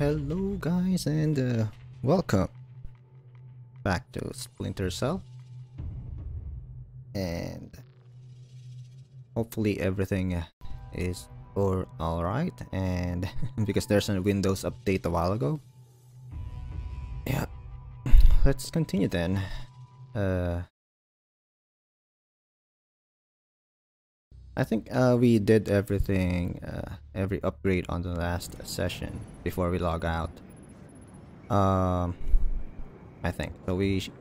Hello guys and uh, welcome back to Splinter Cell. And hopefully everything is or alright and because there's a Windows update a while ago. Yeah. Let's continue then. Uh, I think uh, we did everything, uh, every upgrade on the last session before we log out. Um, I think so. We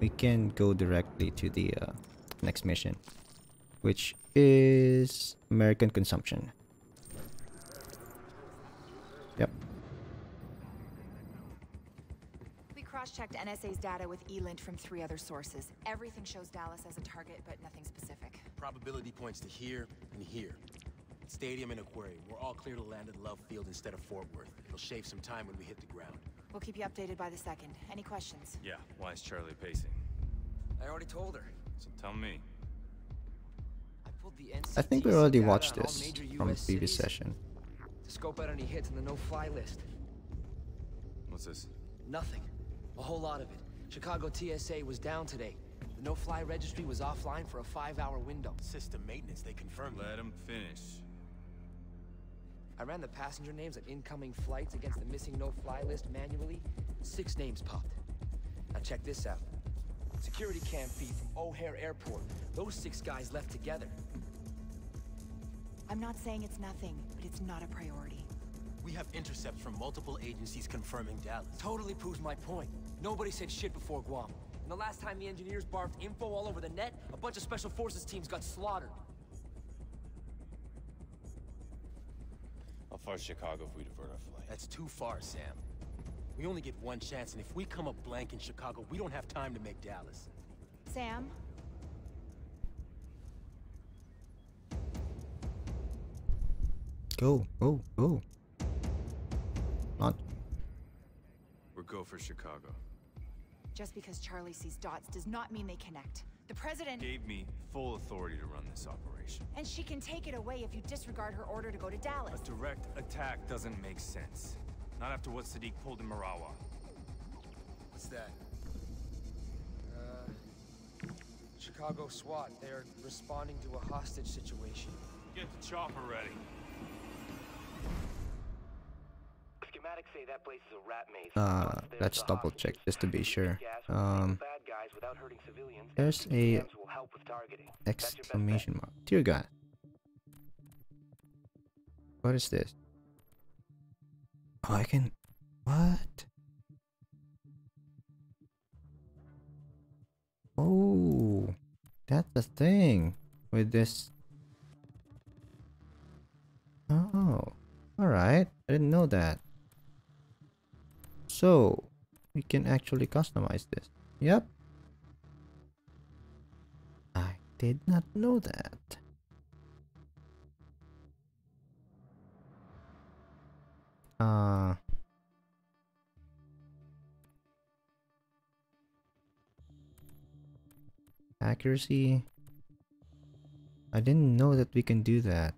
we can go directly to the uh, next mission, which is American consumption. Yep. We cross-checked NSA's data with ELINT from three other sources. Everything shows Dallas as a target, but nothing specific. Probability points to here and here. Stadium and aquarium. We're all clear to land at Love Field instead of Fort Worth. It'll shave some time when we hit the ground. We'll keep you updated by the second. Any questions? Yeah, why is Charlie pacing? I already told her. So tell me. I pulled the I think we already watched this from the previous cities session. To scope out any hits in the no-fly list. What's this? Nothing. A whole lot of it. Chicago TSA was down today. The no-fly registry was offline for a five-hour window. System maintenance, they confirmed. Let them finish. I ran the passenger names of incoming flights against the missing no-fly list manually. Six names popped. Now check this out. Security cam feed from O'Hare Airport. Those six guys left together. I'm not saying it's nothing, but it's not a priority. We have intercepts from multiple agencies confirming Dallas. Totally proves my point. Nobody said shit before Guam. And the last time the engineers barfed info all over the net, a bunch of special forces teams got slaughtered. How far is Chicago if we divert our flight? That's too far, Sam. We only get one chance, and if we come up blank in Chicago, we don't have time to make Dallas. Sam? Go, go, go. Not We're go for Chicago. Just because Charlie sees dots does not mean they connect. The President... Gave me full authority to run this operation. And she can take it away if you disregard her order to go to Dallas. A direct attack doesn't make sense. Not after what Sadiq pulled in Mirawa. What's that? Uh, Chicago SWAT. They're responding to a hostage situation. Get the chopper ready. Uh, let's double check just to be sure. gas will single Um, bad guys without hurting civilians. there's a CPMs will help with targeting. That's your best bet. exclamation mark. Dear God. What is this? Oh, I can. What? Oh, that's the thing with this. Oh, alright. I didn't know that. So, we can actually customize this. Yep. I did not know that. Uh accuracy. I didn't know that we can do that.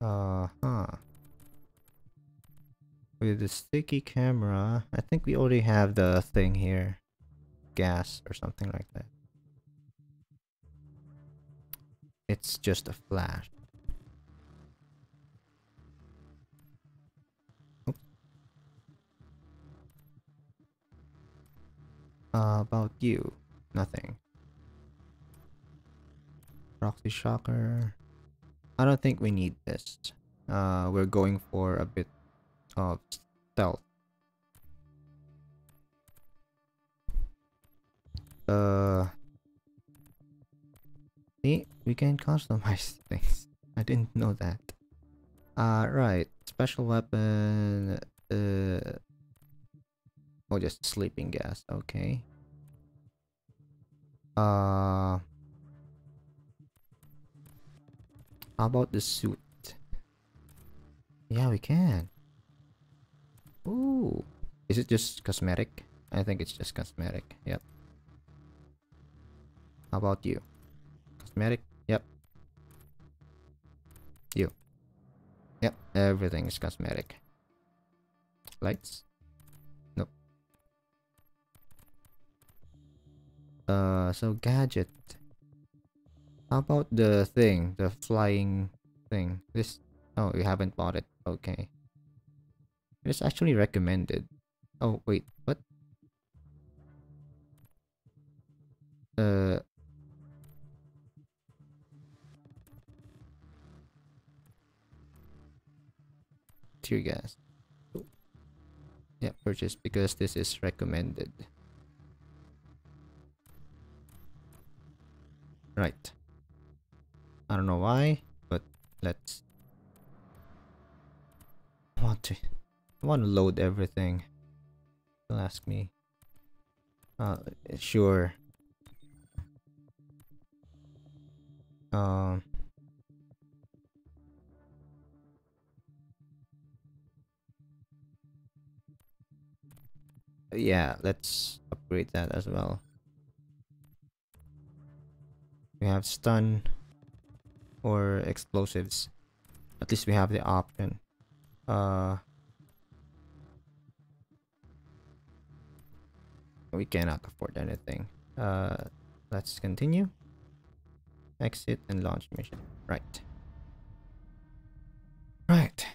Uh huh. With the sticky camera, I think we already have the thing here. Gas or something like that. It's just a flash. Uh, about you, nothing. Proxy shocker. I don't think we need this. Uh, we're going for a bit of stealth. Uh, see, we can customize things. I didn't know that. Uh, right. Special weapon. Uh, oh, just sleeping gas. Okay. Uh, how about the suit? Yeah, we can. Ooh. Is it just cosmetic? I think it's just cosmetic. Yep. How about you? Cosmetic? Yep. You. Yep, everything is cosmetic. Lights? Nope. Uh, so gadget. How about the thing, the flying thing? This. Oh, you haven't bought it. Okay. It's actually recommended. Oh wait, what? Uh. Tear gas. Yeah, purchase because this is recommended. Right. I don't know why, but let's want to I want to load everything. Don't ask me. Uh sure. Um yeah, let's upgrade that as well. We have stun or explosives. At least we have the option. Uh we cannot afford anything. Uh let's continue. Exit and launch mission. Right. Right.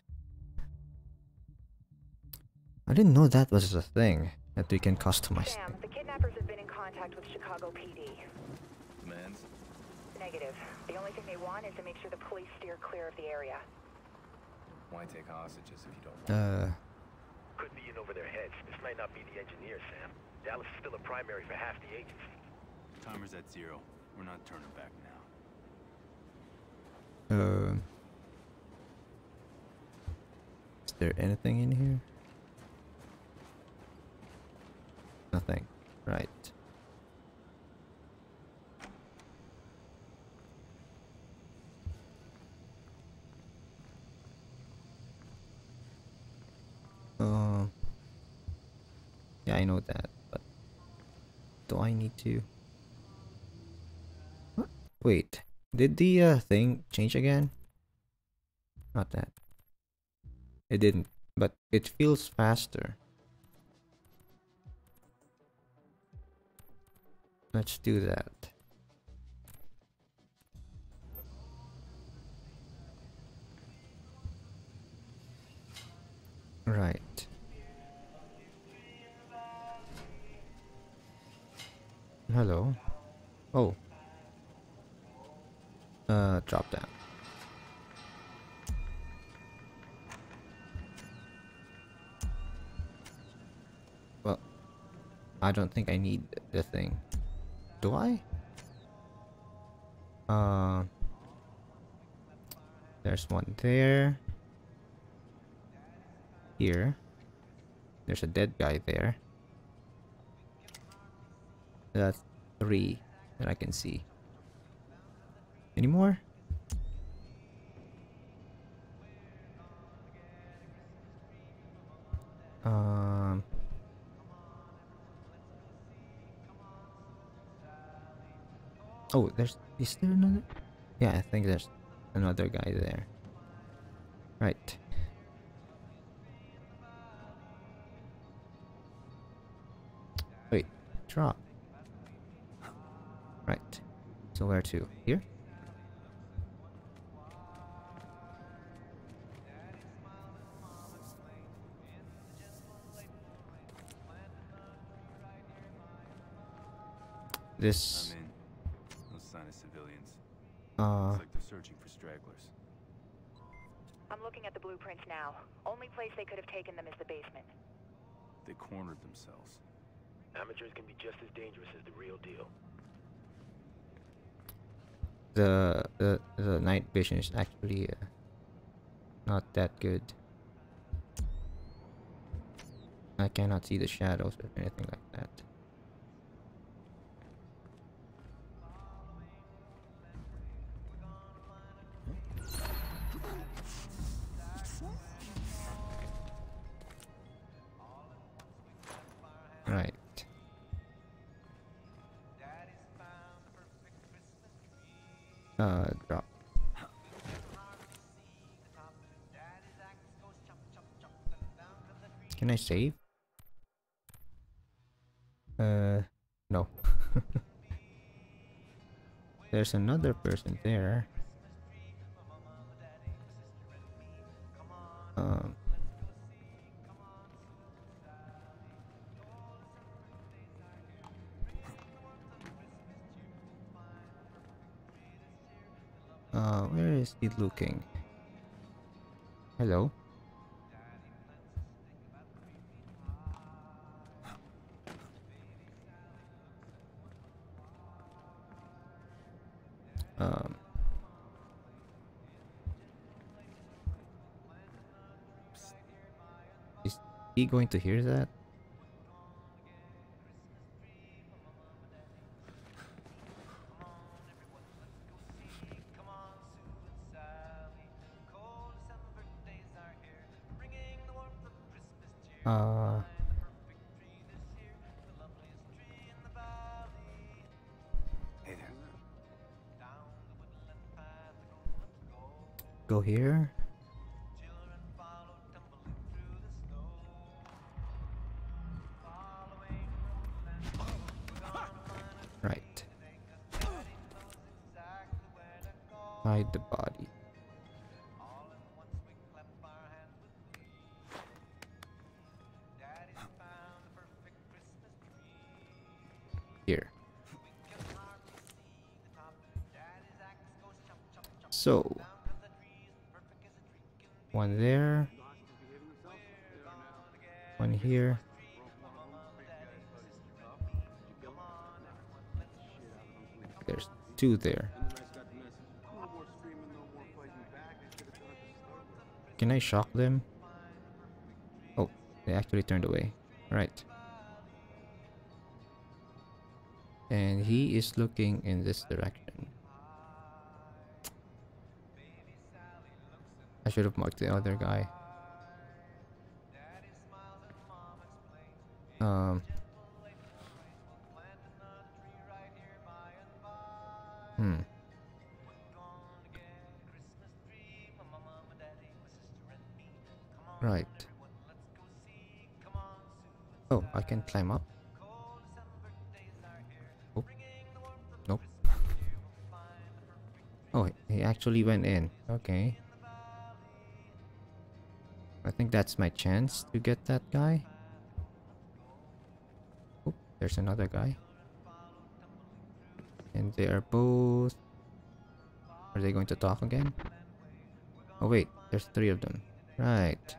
I didn't know that was a thing that we can customize. Sam, the kidnappers have been in contact with Chicago PD. Demands? Negative. The only thing they want is to make sure the police steer clear of the area. Why take hostages if you don't Uh Could be in over their heads. This might not be the engineer, Sam. Dallas is still a primary for half the agency. Timer's at zero. We're not turning back now. Uh, is there anything in here? Nothing. Right. Um. yeah, I know that, but do I need to? What? Wait, did the uh, thing change again? Not that. It didn't, but it feels faster. Let's do that. Right. Hello. Oh. Uh, drop down. Well, I don't think I need the thing. Do I? Uh, there's one there. Here. There's a dead guy there. That's three that I can see. Any more? Um. Oh, there's. Is there another? Yeah, I think there's another guy there. Right. Wait, drop. Right. So where to? Here? This I'm in. No sign of civilians. uh Looks like they're searching for stragglers. I'm looking at the blueprints now. Only place they could have taken them is the basement. They cornered themselves. Amateurs can be just as dangerous as the real deal. The the the night vision is actually uh, not that good. I cannot see the shadows or anything like that. Save? Uh, no. There's another person there. Um. Uh, where is he looking? Hello? Going to hear that? Hide the body. Here. So, one there, one here. There's two there. Can I shock them? Oh, they actually turned away. Right. And he is looking in this direction. I should have marked the other guy. Um. Right. Oh, I can climb up. Oh. Nope. Oh, he actually went in. Okay. I think that's my chance to get that guy. Oh, there's another guy. And they are both... Are they going to talk again? Oh wait, there's three of them. Right.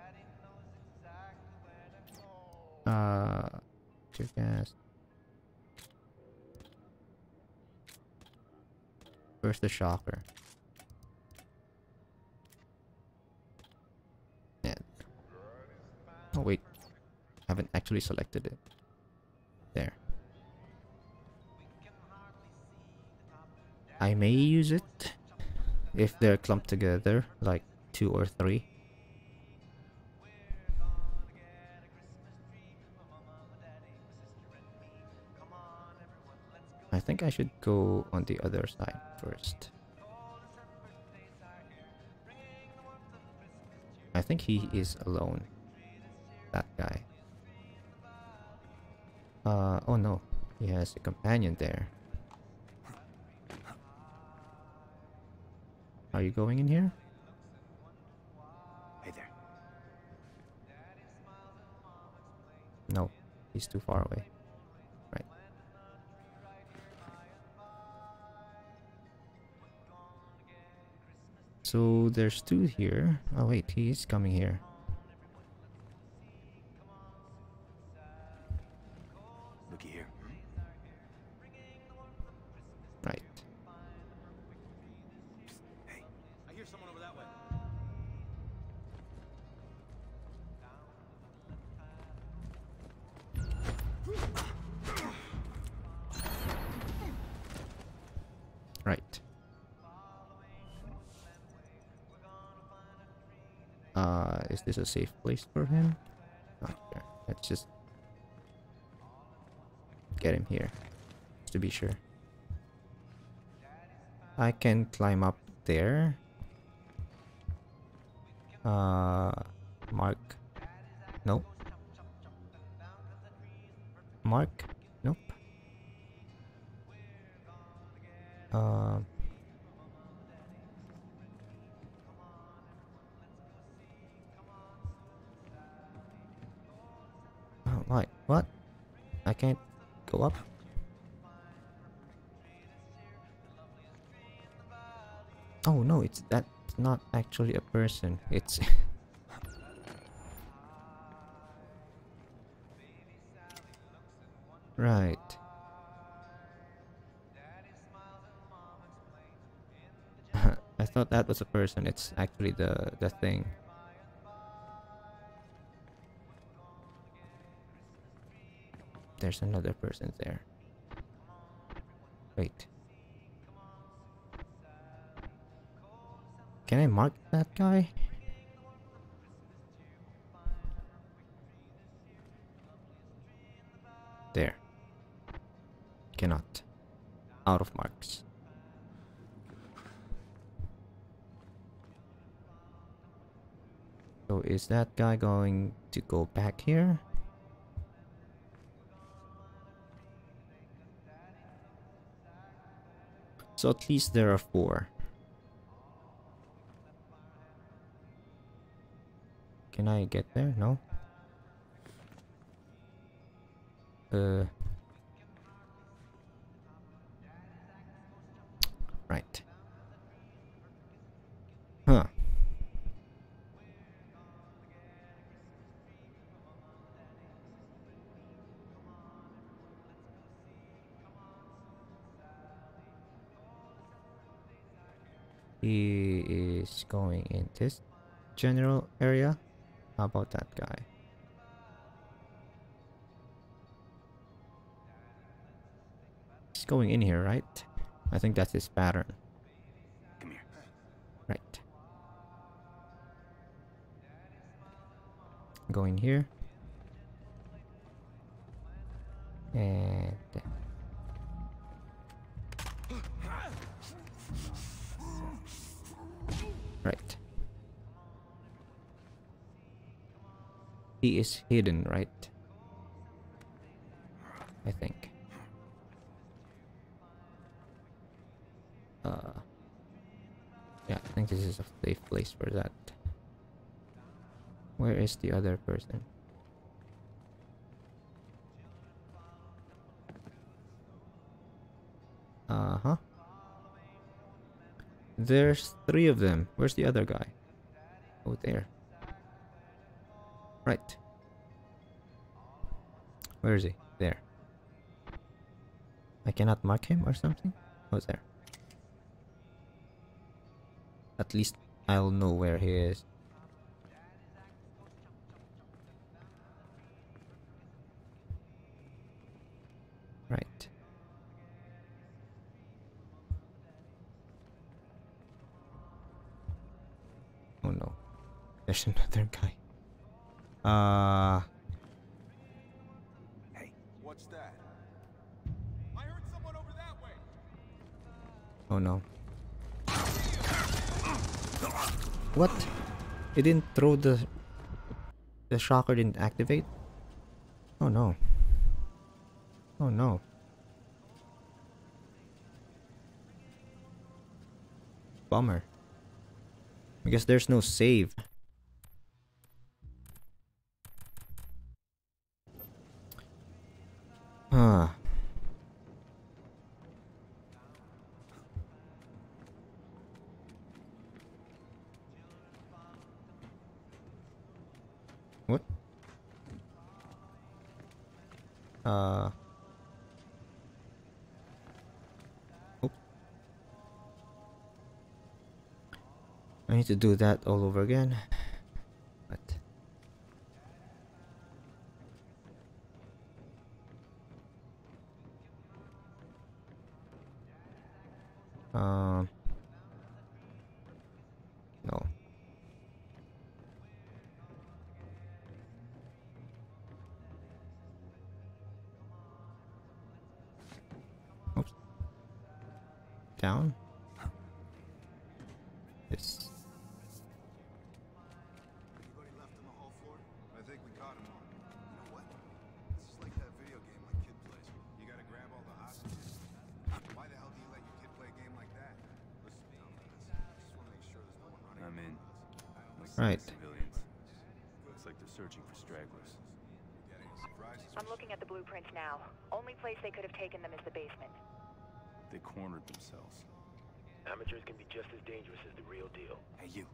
Uh... Too fast. Where's the shocker? Yeah. Oh wait. I Haven't actually selected it. There. I may use it if they're clumped together, like two or three. Think I should go on the other side first. I think he is alone. That guy. Uh, oh no. He has a companion there. Are you going in here? Hey there. No. He's too far away. So there's two here. Oh wait, he's coming here. A safe place for him? Not. Let's just get him here, just to be sure. I can climb up there. Uh, actually a person. It's Right. I thought that was a person. It's actually the the thing. There's another person there. Wait. Can I mark that guy? There. Cannot. Out of marks. So is that guy going to go back here? So at least there are four. Can I get there? No? Uh... Right. Huh. He is going in this general area. How about that guy? He's going in here, right? I think that's his pattern. Come here. Right. Going here. And Right. He is hidden, right? I think. Uh, yeah, I think this is a safe place for that. Where is the other person? Uh huh. There's three of them. Where's the other guy? Oh, there. Right. Where is he? There. I cannot mark him or something? Oh, there. At least I'll know where he is. Right. Oh no. There's another guy. Uh Hey, what's that? I heard someone over that way. oh no. What? It didn't throw the the shocker didn't activate? Oh no. Oh no. Bummer. I guess there's no save. Huh. What? Uh. Oh. I need to do that all over again. But. Um. No. Oops. Down. Right. Civilians. Looks like they're searching for stragglers. I'm looking at the blueprints now. Only place they could have taken them is the basement. They cornered themselves. Amateurs can be just as dangerous as the real deal. Hey, you.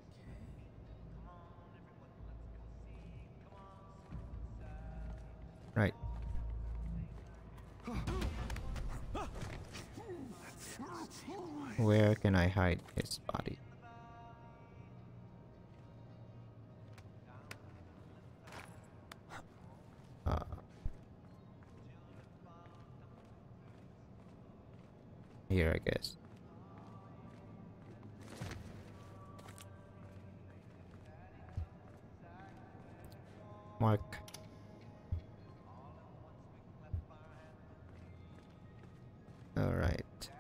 Right. Where can I hide his body? Mark. Alright.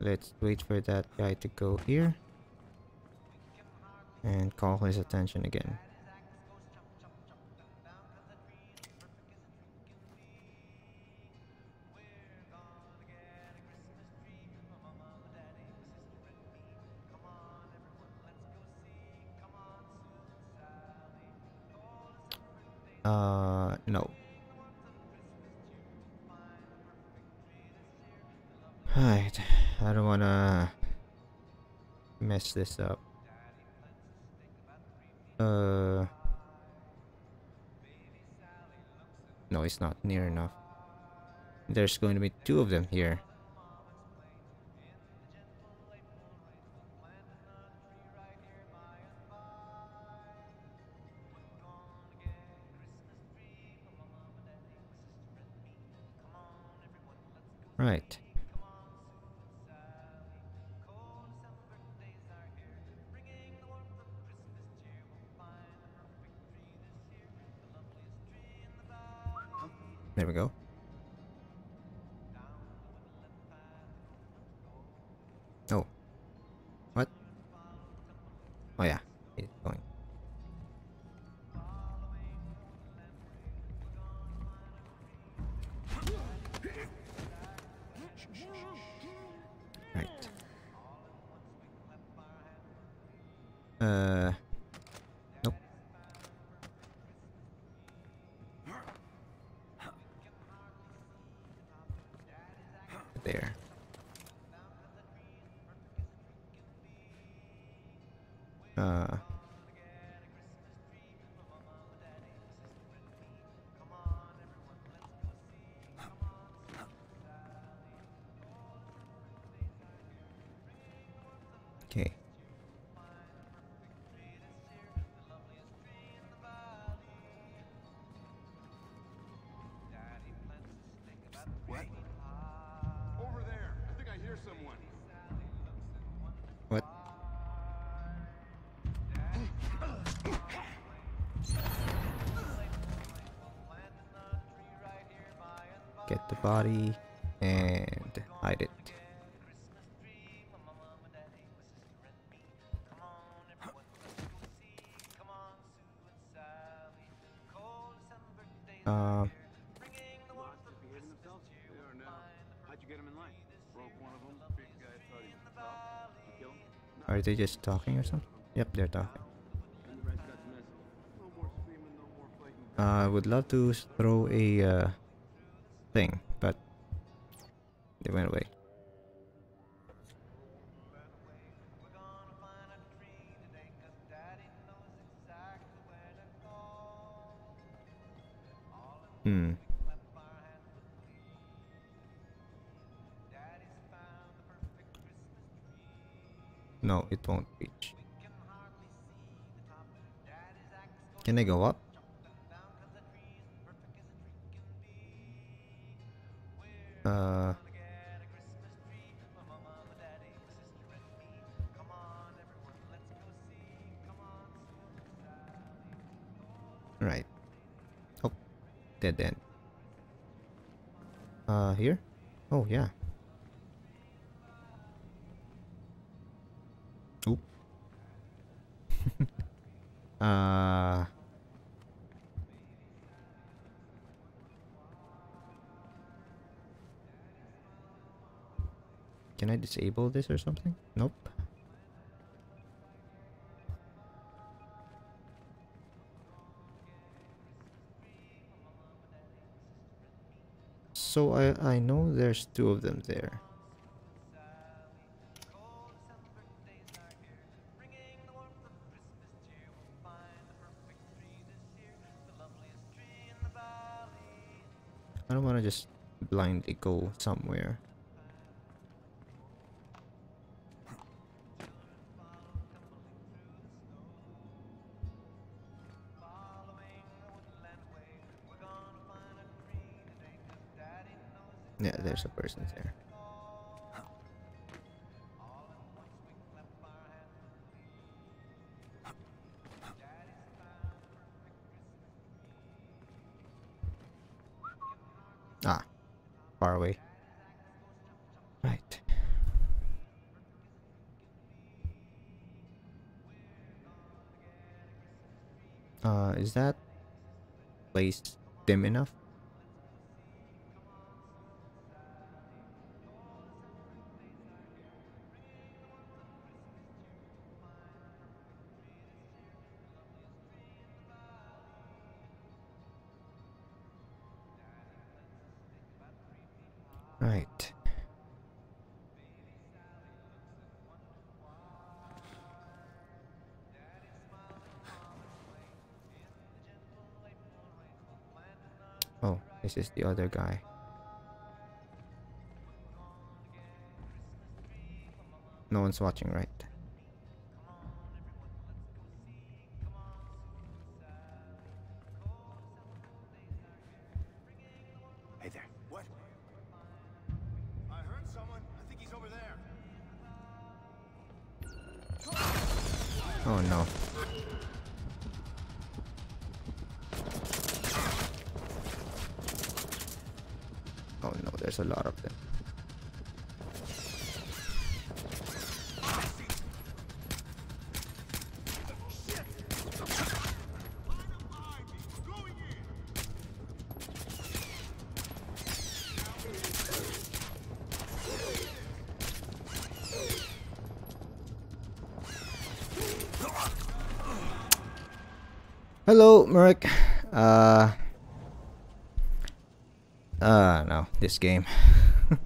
Let's wait for that guy to go here. And call his attention again. This up. Uh, no, it's not near enough. There's going to be two of them here. Uh. Body and hide it. Uh, are. They just talking or something? Yep, they're talking. Uh, I would love to throw a uh, thing, disable this or something? Nope. So I, I know there's two of them there. I don't want to just blindly go somewhere. Yeah, there's a person there. Ah, far away. Right. Uh, is that place dim enough? The other guy. No one's watching, right? Hello, Merrick. Uh. Uh, no, this game.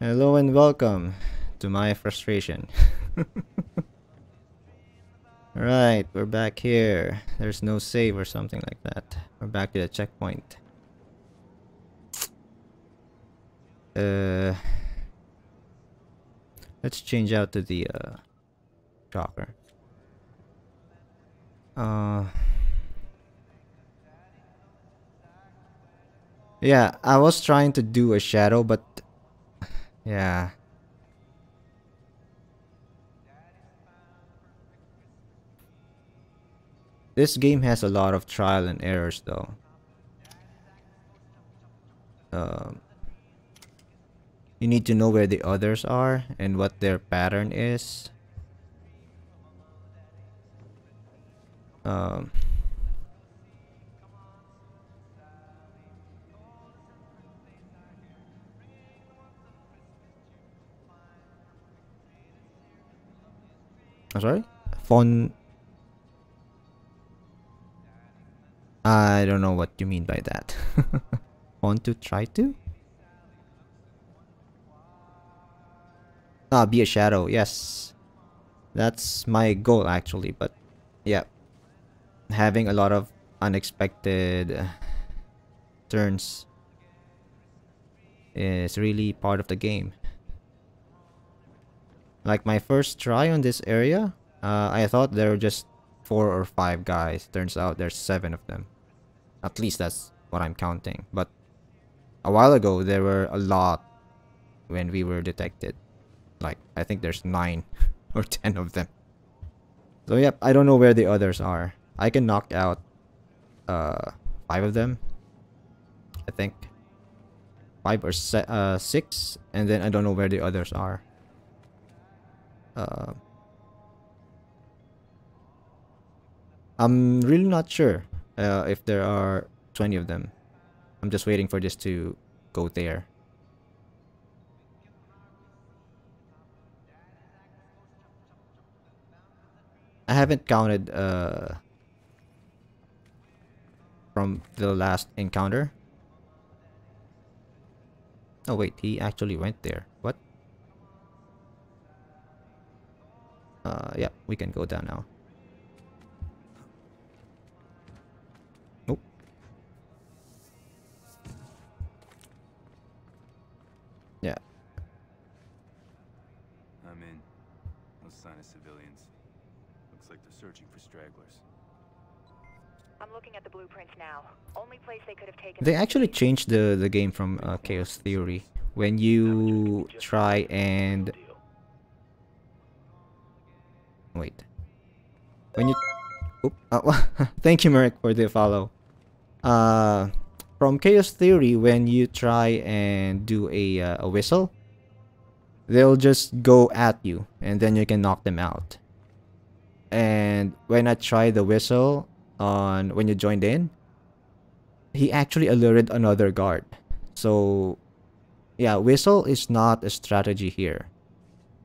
Hello and welcome to my frustration. Alright, we're back here. There's no save or something like that. We're back to the checkpoint. Uh, let's change out to the uh, shocker. Uh, yeah, I was trying to do a shadow, but yeah. This game has a lot of trial and errors, though. Um, you need to know where the others are and what their pattern is. Um, I'm sorry? Phone. I don't know what you mean by that. Want to try to? Ah, be a shadow. Yes. That's my goal actually, but yeah. Having a lot of unexpected uh, turns is really part of the game. Like my first try on this area, uh, I thought there were just four or five guys. Turns out there's seven of them. At least that's what I'm counting. But a while ago, there were a lot when we were detected. Like, I think there's nine or ten of them. So, yep, I don't know where the others are. I can knock out uh, five of them. I think. Five or se uh, six. And then I don't know where the others are. Uh, I'm really not sure uh, if there are 20 of them. I'm just waiting for this to go there. I haven't counted uh, from the last encounter. Oh wait, he actually went there. What? Uh, yeah, we can go down now. They could have taken. They actually changed the the game from uh, Chaos Theory. When you try and wait, when you, Oop, uh, thank you, Merrick, for the follow. Uh, from Chaos Theory, when you try and do a uh, a whistle, they'll just go at you, and then you can knock them out. And when I tried the whistle on when you joined in, he actually alerted another guard. So, yeah, whistle is not a strategy here.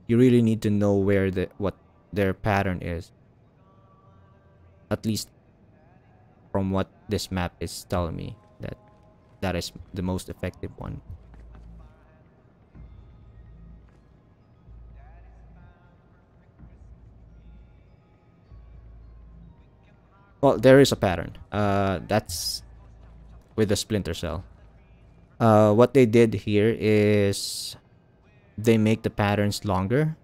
You really need to know where the what their pattern is. At least from what this map is telling me that that is the most effective one. Well, there is a pattern. Uh, that's with the splinter cell. Uh, what they did here is they make the patterns longer.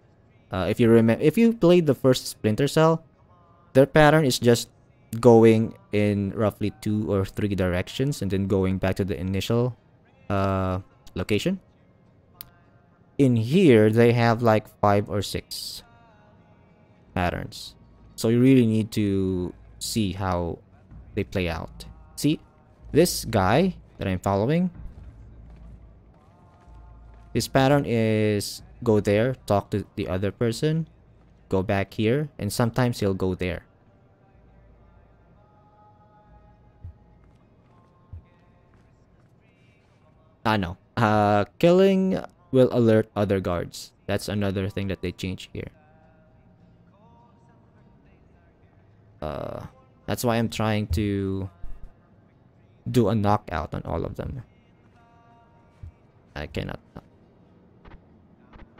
Uh, if you remember, if you played the first splinter cell, their pattern is just going in roughly two or three directions and then going back to the initial uh, location. In here, they have like five or six patterns. So you really need to see how they play out. This guy that I'm following, his pattern is go there, talk to the other person, go back here, and sometimes he'll go there. Ah, no. Uh, killing will alert other guards. That's another thing that they change here. Uh, that's why I'm trying to do a knockout on all of them. I cannot.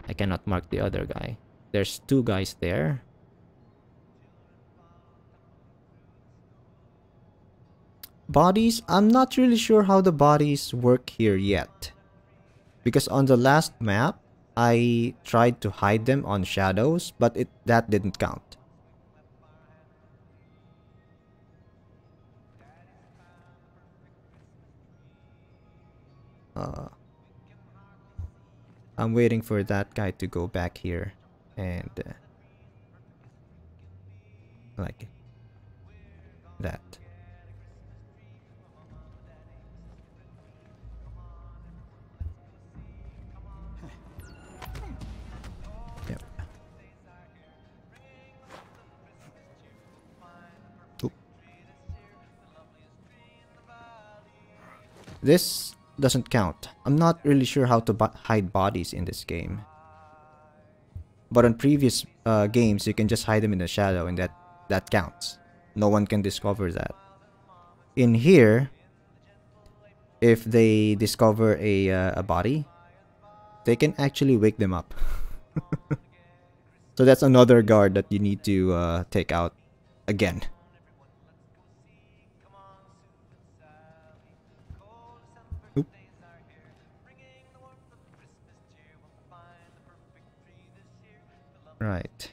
I cannot mark the other guy. There's two guys there. Bodies, I'm not really sure how the bodies work here yet. Because on the last map, I tried to hide them on shadows, but it that didn't count. Uh, I'm waiting for that guy to go back here and uh, like that. Yep. This doesn't count. I'm not really sure how to hide bodies in this game. But on previous uh, games, you can just hide them in the shadow and that, that counts. No one can discover that. In here, if they discover a, uh, a body, they can actually wake them up. so that's another guard that you need to uh, take out again. Right.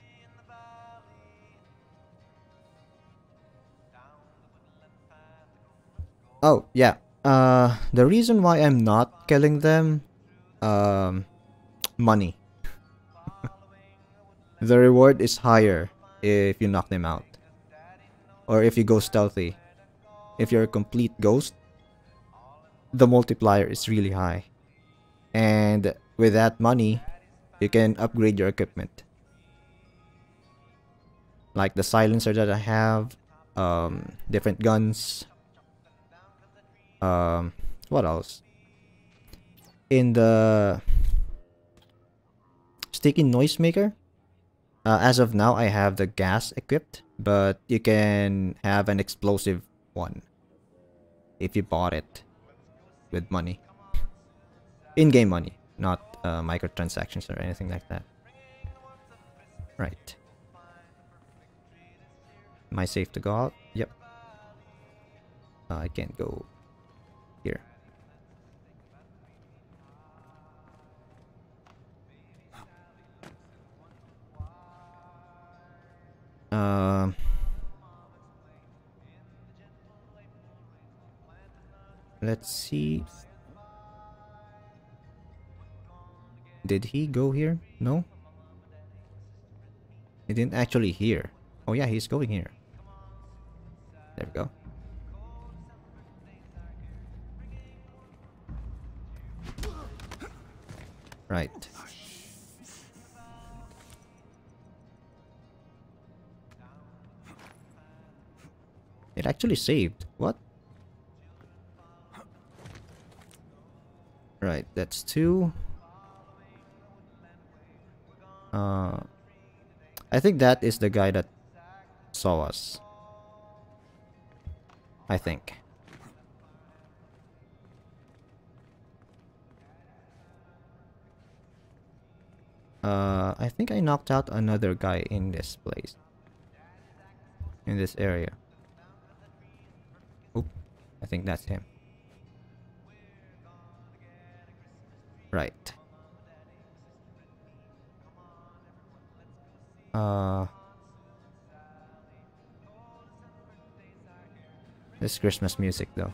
Oh, yeah. Uh, the reason why I'm not killing them, um, money. the reward is higher if you knock them out. Or if you go stealthy. If you're a complete ghost, the multiplier is really high. And with that money, you can upgrade your equipment like the silencer that I have, um, different guns. Um, what else? In the sticky noisemaker, uh, as of now, I have the gas equipped, but you can have an explosive one. if you bought it with money. In-game money, not uh, microtransactions or anything like that. Right. Am I safe to go out? Yep. Uh, I can't go here. Um. let's see. Did he go here? No? He didn't actually hear. Oh yeah, he's going here. There we go. Right. It actually saved. What? Right, that's two. Uh, I think that is the guy that saw us. I think. Uh, I think I knocked out another guy in this place. In this area. Oop. I think that's him. Right. Uh... This Christmas music though.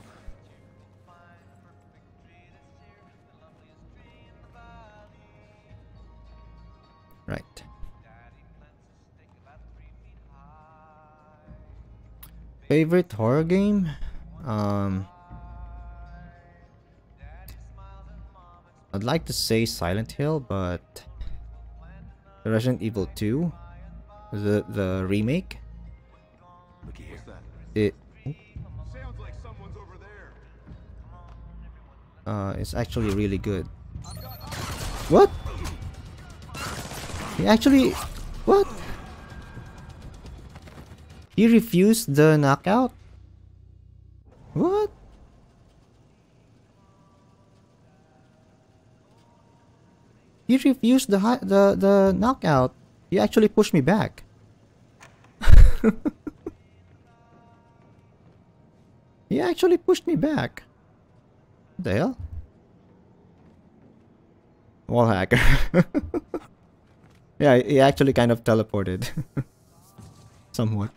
Right. Favorite horror game? Um I'd like to say Silent Hill, but Resident Evil 2, the the remake, it uh it's actually really good. What? He actually what? He refused the knockout? What? He refused the the the knockout. He actually pushed me back. he actually pushed me back. What the hell? Wall hacker. yeah, he actually kind of teleported. Somewhat.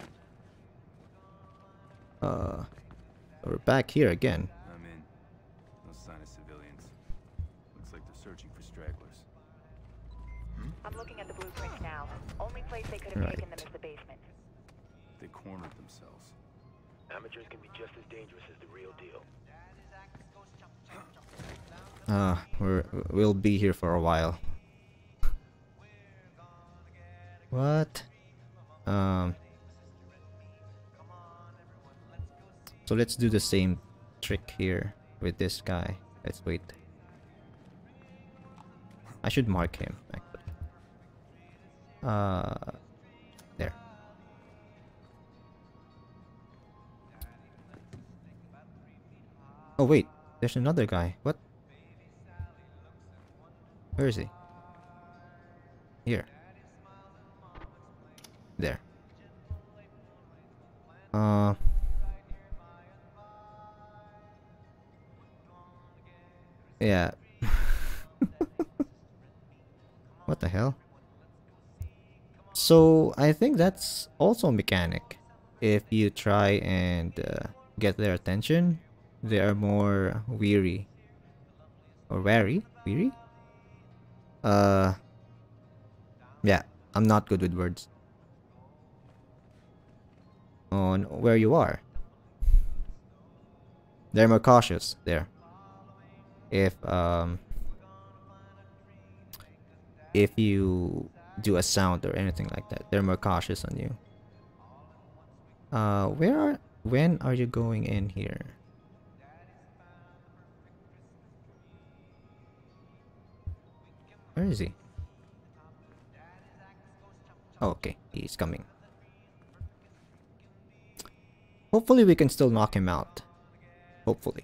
Uh, we're back here again. I'm in. No sign of civilians. Looks like they're searching for stragglers. I'm looking at the blueprints now. Only place they could have Right. taken them Uh, we're we'll be here for a while. What? Um. So let's do the same trick here with this guy. Let's wait. I should mark him actually. Uh, there. Oh wait, there's another guy. What? Where is he? Here. There. Uh. Yeah. what the hell? So I think that's also a mechanic. If you try and uh, get their attention, they are more weary. Or wary? Weary? Uh. Yeah, I'm not good with words. On where you are. They're more cautious there. If um if you do a sound or anything like that, they're more cautious on you. Uh where are when are you going in here? Where is he? Oh, okay, he's coming. Hopefully we can still knock him out. Hopefully.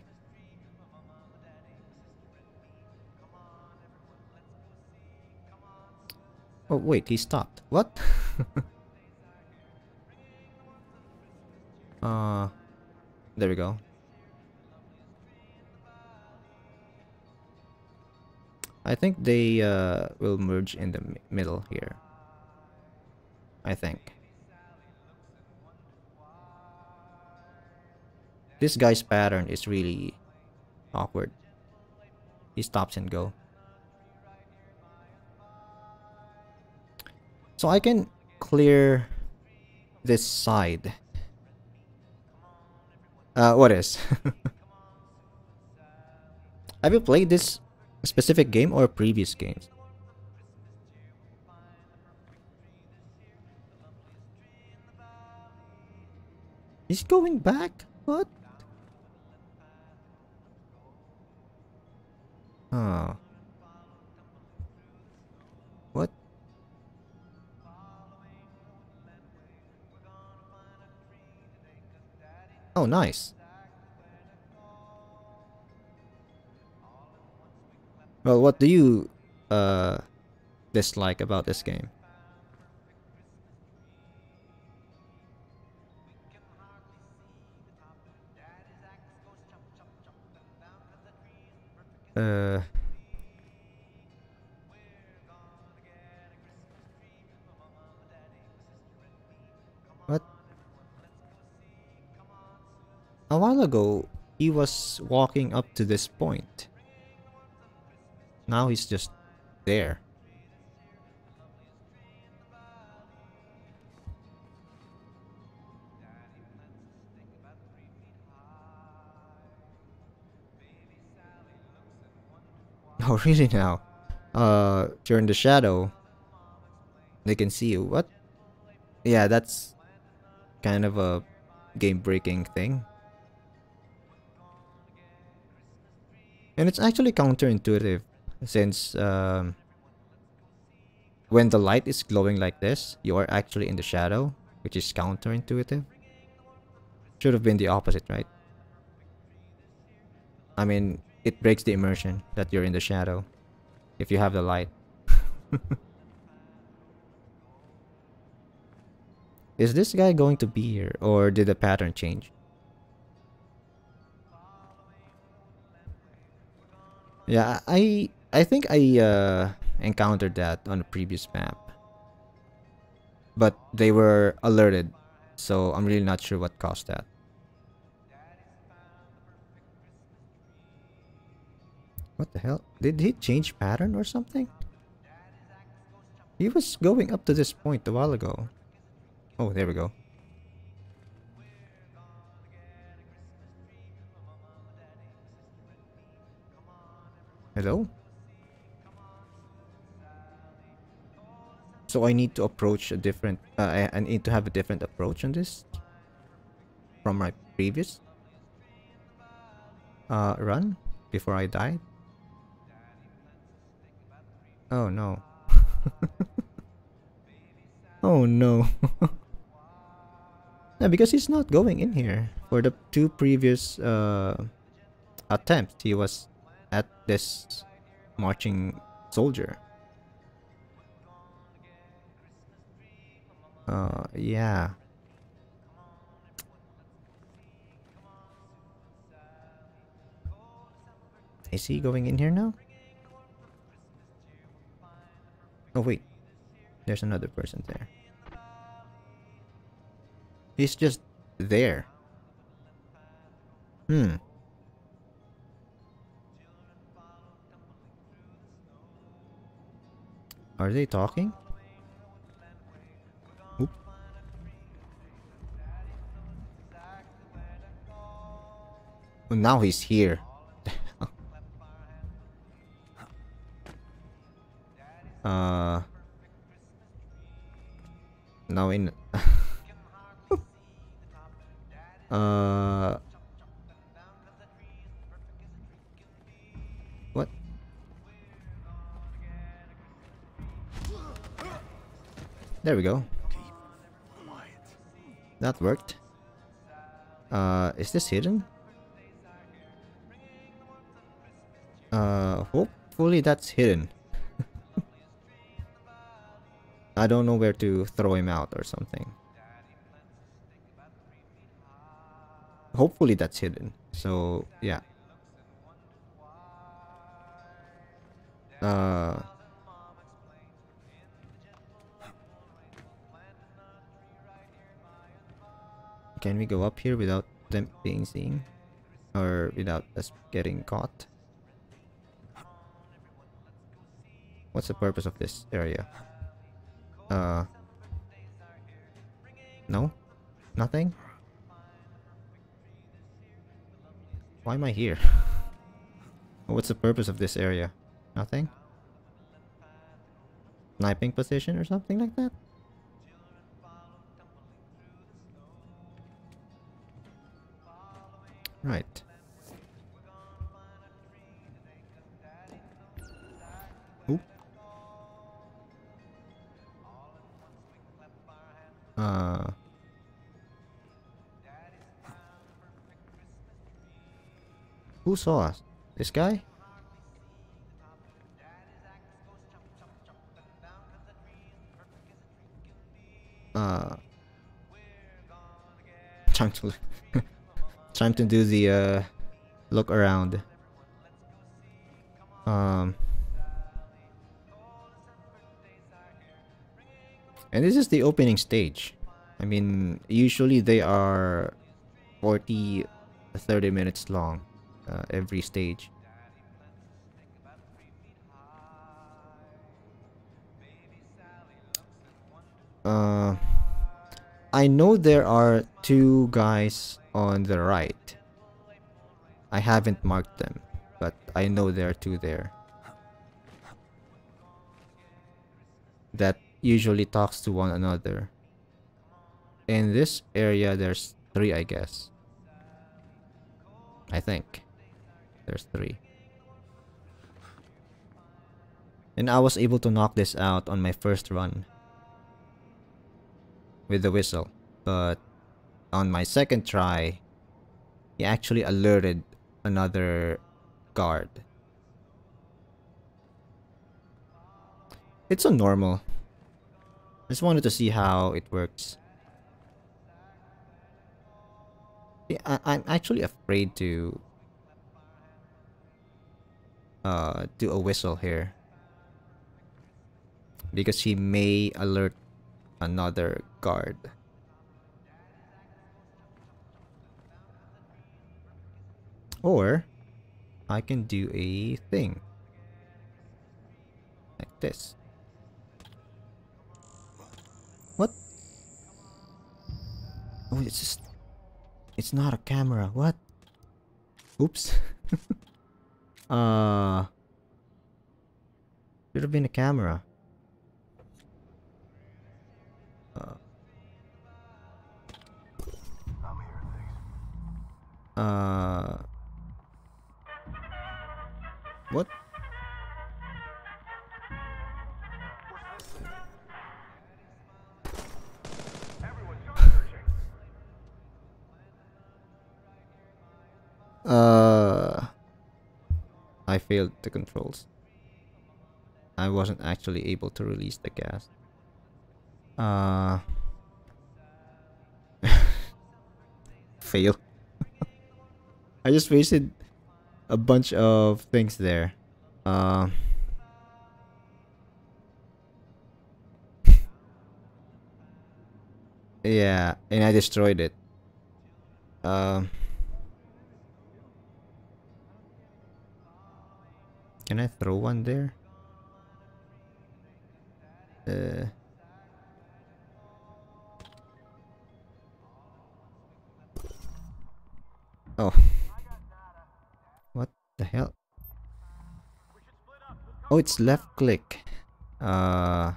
Oh wait, he stopped. What? uh there we go. I think they uh, will merge in the middle here. I think. This guy's pattern is really awkward. He stops and go. So I can clear this side. Uh, what is? Have you played this specific game or previous games? He's going back? What? Huh. What? Oh, nice. Well, what do you uh dislike about this game? Uh What? A while ago, he was walking up to this point. Now he's just there. Oh, really now? Uh, if the shadow, they can see you. What? Yeah, that's kind of a game-breaking thing. And it's actually counterintuitive since um, when the light is glowing like this, you are actually in the shadow, which is counterintuitive. Should have been the opposite, right? I mean, it breaks the immersion that you're in the shadow if you have the light. is this guy going to be here or did the pattern change? Yeah, I I think I uh, encountered that on a previous map. But they were alerted, so I'm really not sure what caused that. What the hell? Did he change pattern or something? He was going up to this point a while ago. Oh, there we go. Hello? So I need to approach a different... Uh, I, need to have a different approach on this from my previous uh, run before I died. Oh no. oh no. yeah, because he's not going in here. For the two previous uh, attempts, he was at this marching soldier. Uh, yeah. Is he going in here now? Oh wait, there's another person there. He's just there. Hmm. Are they talking? Well, now he's here. uh now in uh what? There we go. That worked. Uh is this hidden Uh, hopefully that's hidden. I don't know where to throw him out or something. Hopefully that's hidden. So, yeah. Uh... Can we go up here without them being seen? Or without us getting caught? What's the purpose of this area? Uh... No? Nothing? Why am I here? What's the purpose of this area? Nothing? Sniping position or something like that? Right. Who saw us? This guy? Uh... Time to... time to do the, uh... Look around. Um... And this is the opening stage. I mean, usually they are 40, 30 minutes long uh, every stage. Uh, I know there are two guys on the right. I haven't marked them, but I know there are two there. That usually talks to one another. In this area, there's three, I guess. I think. There's three. And I was able to knock this out on my first run. With the whistle. But on my second try, he actually alerted another guard. It's a normal. I just wanted to see how it works. Yeah, I, I'm actually afraid to uh, do a whistle here. Because he may alert another guard. Or I can do a thing. Like this. Oh, it's just... It's not a camera. What? Oops. uh... Should have been a camera. Uh... Uh... What? Uh, I failed the controls. I wasn't actually able to release the gas. Uh, fail. I just wasted a bunch of things there. Uh, yeah, and I destroyed it. Um. Can I throw one there? Uh. Oh. What the hell? Oh, it's left click. Uh.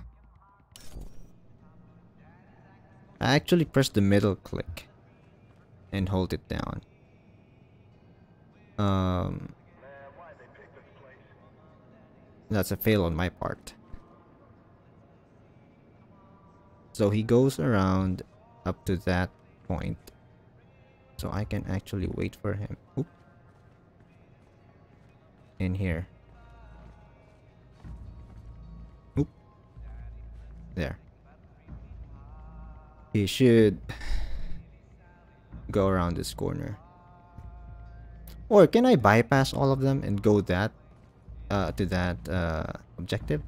I actually press the middle click and hold it down. Um. That's a fail on my part. So he goes around up to that point. So I can actually wait for him. Oop. in here. Oop. There. He should go around this corner. Or can I bypass all of them and go that uh, to that uh, objective?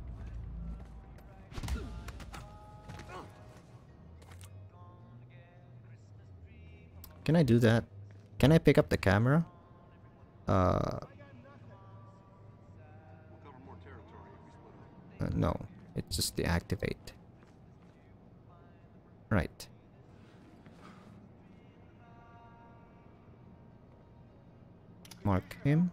Can I do that? Can I pick up the camera? Uh, uh no, it's just deactivate. Right. Mark him.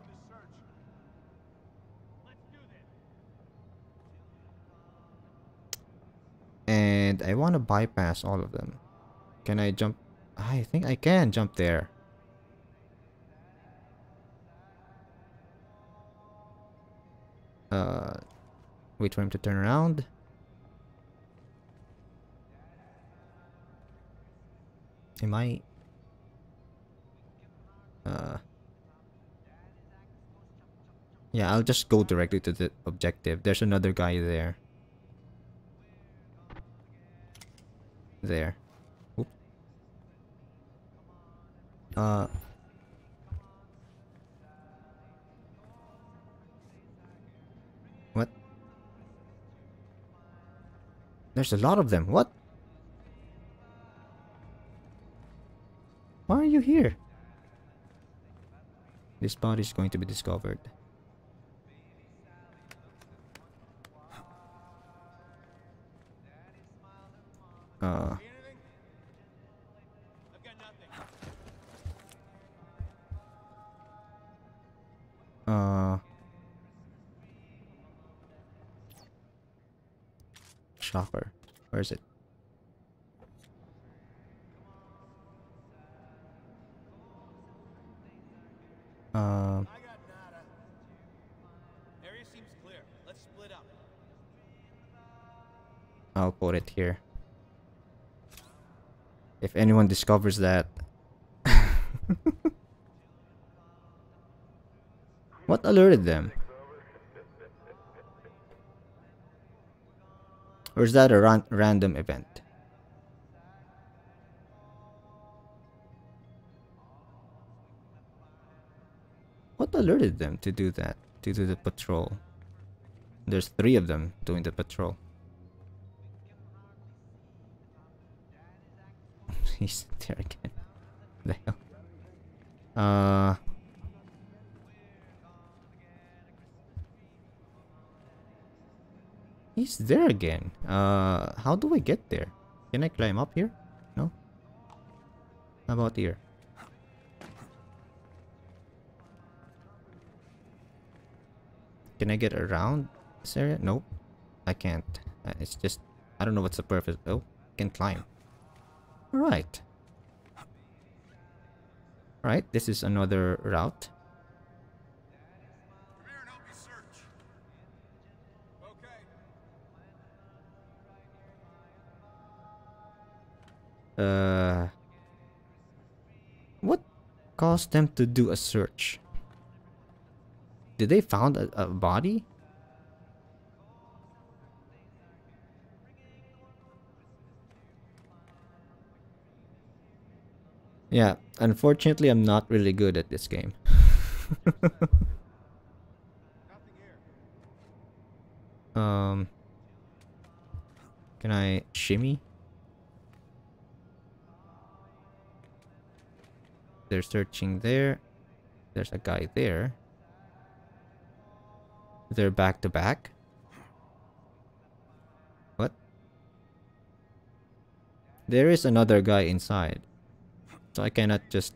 And I want to bypass all of them. Can I jump? I think I can jump there. Uh, wait for him to turn around. Am I? Uh. Yeah, I'll just go directly to the objective. There's another guy there. There. Oop. Uh. What? There's a lot of them. What? Why are you here? This body is going to be discovered. Uh. Uh. Shocker. Where is it? Uh, Area seems clear. Let's split up. I'll put it here. If anyone discovers that. what alerted them? Or is that a ran random event? What alerted them to do that? To do the patrol? There's three of them doing the patrol. He's there again. The hell? Uh. He's there again. Uh, how do I get there? Can I climb up here? No? How about here? Can I get around this area? Nope. I can't. Uh, it's just... I don't know what's the purpose. Oh, can climb. Alright. Alright, this is another route. Come here and help me search. Okay. Uh... What caused them to do a search? Did they found a, a body? Yeah, unfortunately I'm not really good at this game. um Can I shimmy? They're searching there. There's a guy there. They're back to back. What? There is another guy inside. So I cannot just...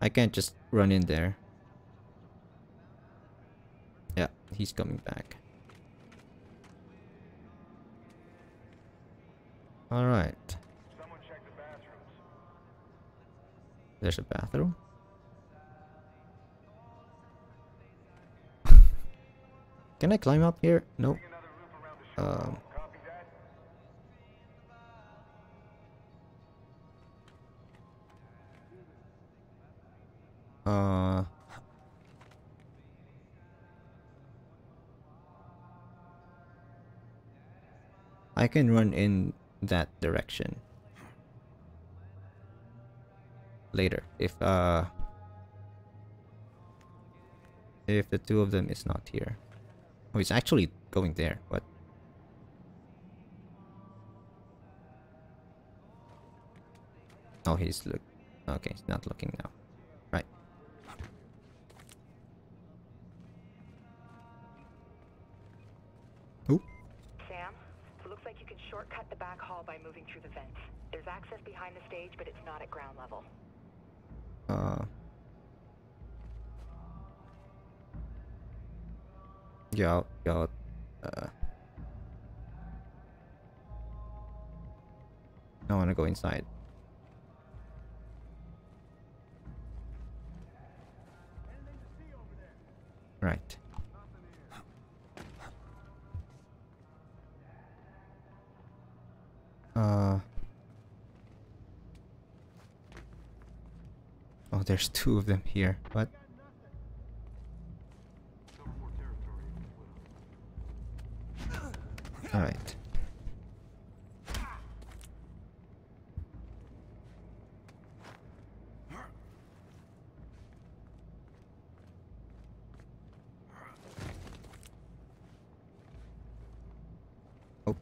I can't just run in there. Yeah, he's coming back. Alright. There's a bathroom. Can I climb up here? No. Um. Uh, I can run in that direction later if uh if the two of them is not here. Oh it's actually going there but oh he's look okay he's not looking now. Shortcut the back hall by moving through the vents. There's access behind the stage, but it's not at ground level. Uh. Yeah, yeah. Uh. I want to go inside. Right. There's two of them here. What? Alright. Oh.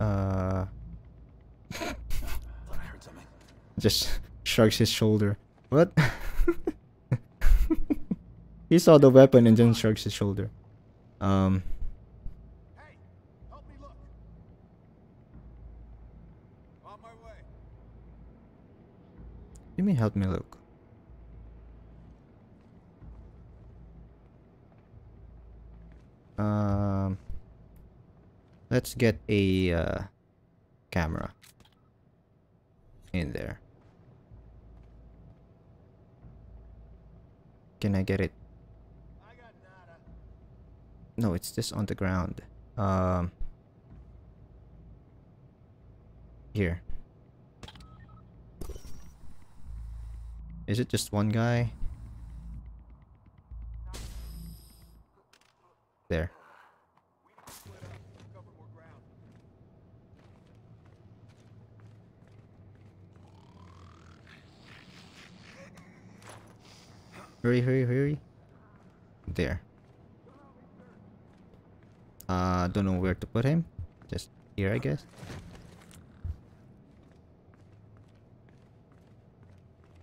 Uh. Just shrugs his shoulder. What? he saw the weapon and then shrugs his shoulder. Um. Hey, help me look. On my way. You mean help me look? Um. Let's get a uh, camera in there. Can I get it? No, it's just on the ground. Um. Here. Is it just one guy? There. Hurry, hurry, hurry. There. Uh, don't know where to put him. Just here, I guess.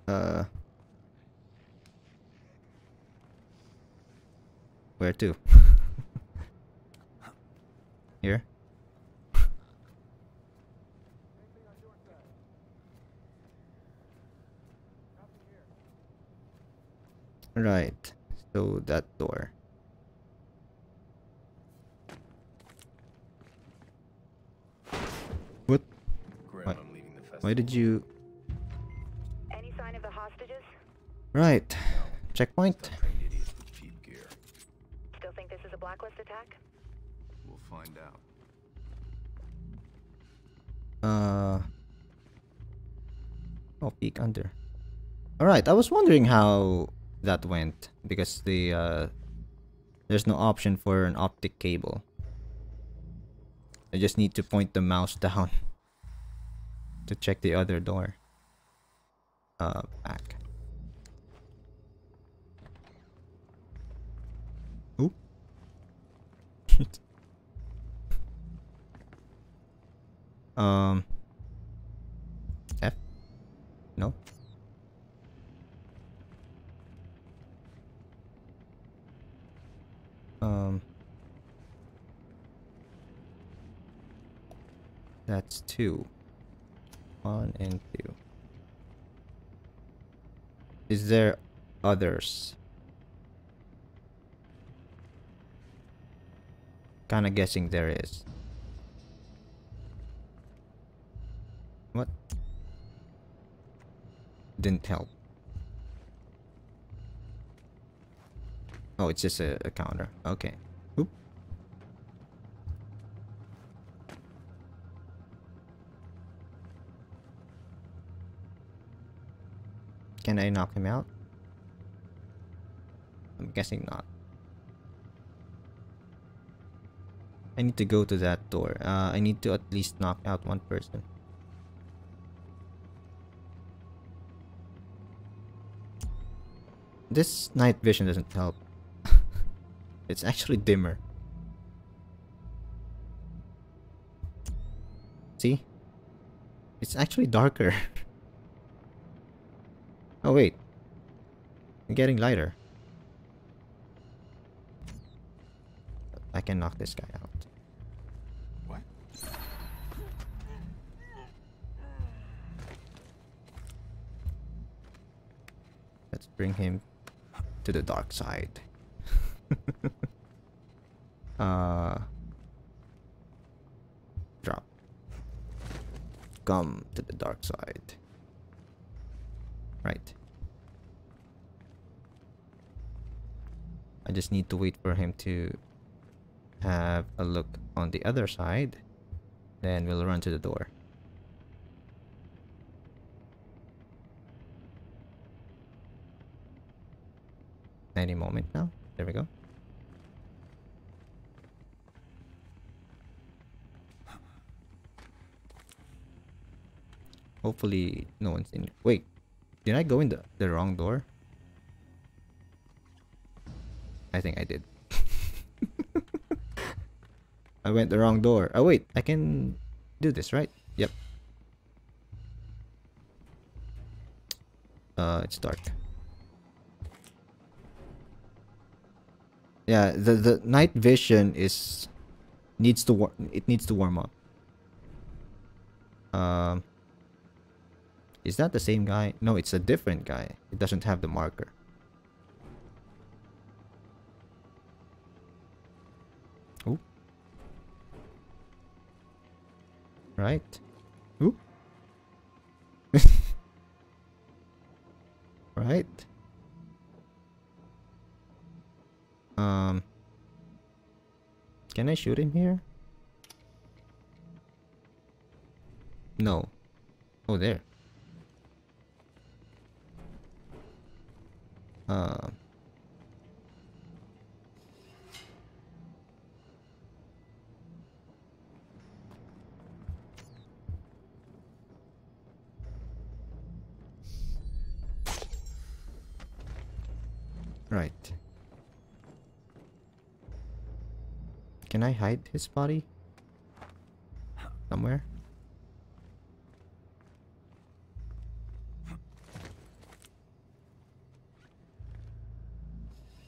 Uh. Where to? here? Right. So that door. What? Grim, What? I'm leaving the festival. Why did you? Any sign of the hostages? Right. Checkpoint. Trained idiots with cheap gear. Still think this is a blacklist attack? We'll find out. Uh. Oh, peek under. All right. I was wondering how that went because the uh, there's no option for an optic cable. I just need to point the mouse down to check the other door. Uh, back. Um. F. No. Um. That's two. One and two. Is there others? Kinda guessing there is. What? Didn't help. Oh, it's just a, a counter. Okay. Oop. Can I knock him out? I'm guessing not. I need to go to that door. Uh, I need to at least knock out one person. This night vision doesn't help. It's actually dimmer. See? It's actually darker. oh wait. I'm getting lighter. I can knock this guy out. What? Let's bring him to the dark side. uh drop. Come to the dark side. Right. I just need to wait for him to have a look on the other side. Then we'll run to the door. Any moment now. There we go. Hopefully no one's in. Wait, did I go in the, the wrong door? I think I did. I went the wrong door. Oh wait, I can do this, right? Yep. Uh, it's dark. Yeah, the the night vision is needs to it needs to warm up. Um, is that the same guy? No, it's a different guy. It doesn't have the marker. Oh. Right. Ooh. right. Um. Can I shoot him here? No. Oh, there. Uh. Right. Can I hide his body? Somewhere?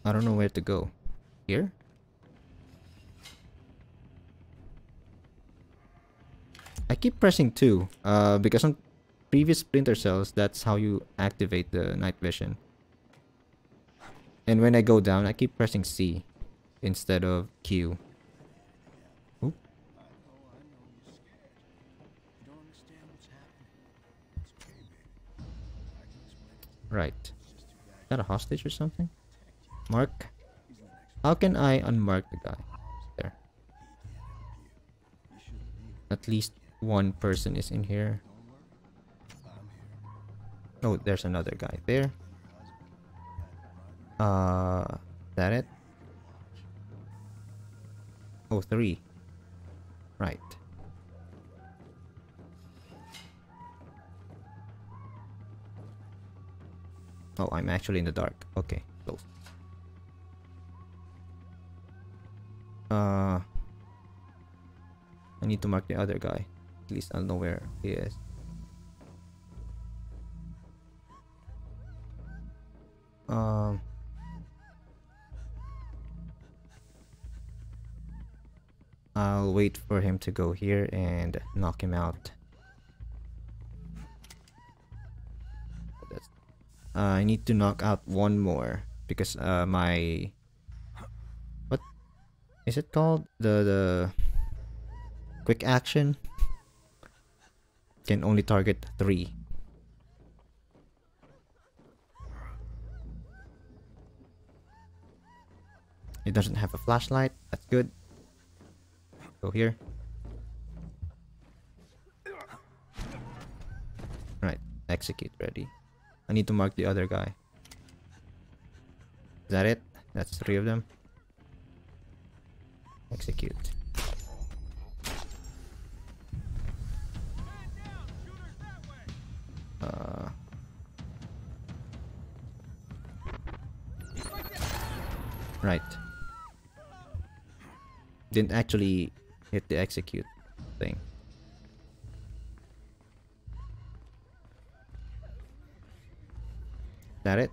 I don't know where to go. Here? I keep pressing 2, uh, because on previous Splinter Cells, that's how you activate the night vision. And when I go down, I keep pressing C instead of Q. Right. Is that a hostage or something? Mark? How can I unmark the guy? There. At least one person is in here. Oh, there's another guy there. Uh, that it? Oh, three. Right. Oh, I'm actually in the dark. Okay, close. Uh, I need to mark the other guy. At least I'll know where he is. Um. I'll wait for him to go here and knock him out. Uh, I need to knock out one more because uh, my what is it called the the quick action can only target three. It doesn't have a flashlight. That's good. Go here. Right. Execute ready. I need to mark the other guy. Is that it? That's three of them. Execute. Uh... Right. Didn't actually hit the execute thing. That it?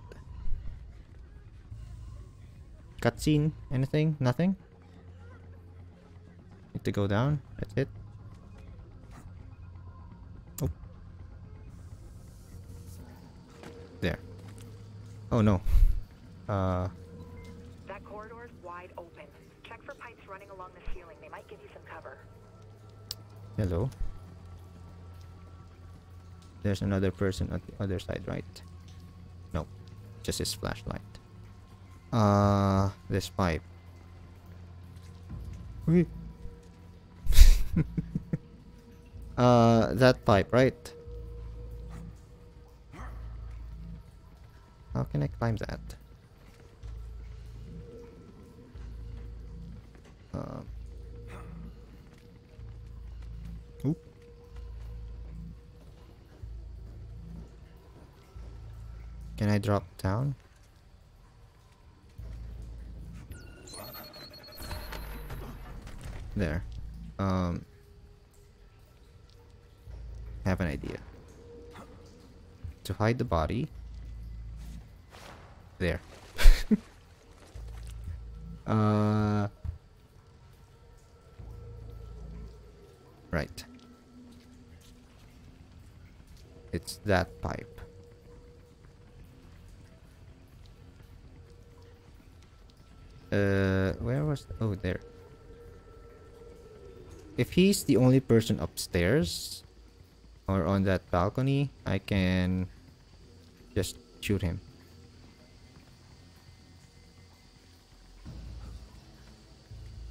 Cutscene? Anything? Nothing? Need to go down? That's it? Oh. There. Oh no. Uh, That corridor is wide open. Check for pipes running along the ceiling. They might give you some cover. hello. There's another person at the other side, right? No. Just his flashlight. Uh, this pipe. Uh, that pipe, right? How can I climb that? Um. Can I drop down? There. Um. Have an idea. To hide the body. There. uh. Right. It's that pipe. Uh, where was? Oh, there. If he's the only person upstairs or on that balcony, I can just shoot him.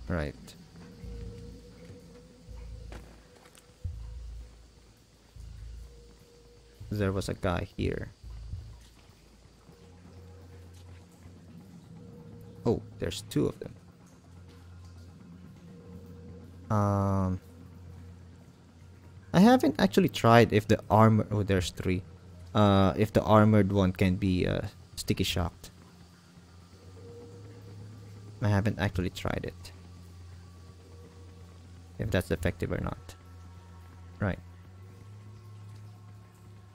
Right. There was a guy here. Oh, there's two of them. Um, I haven't actually tried if the armor. Oh, there's three. Uh, if the armored one can be uh, sticky shocked. I haven't actually tried it. If that's effective or not. Right.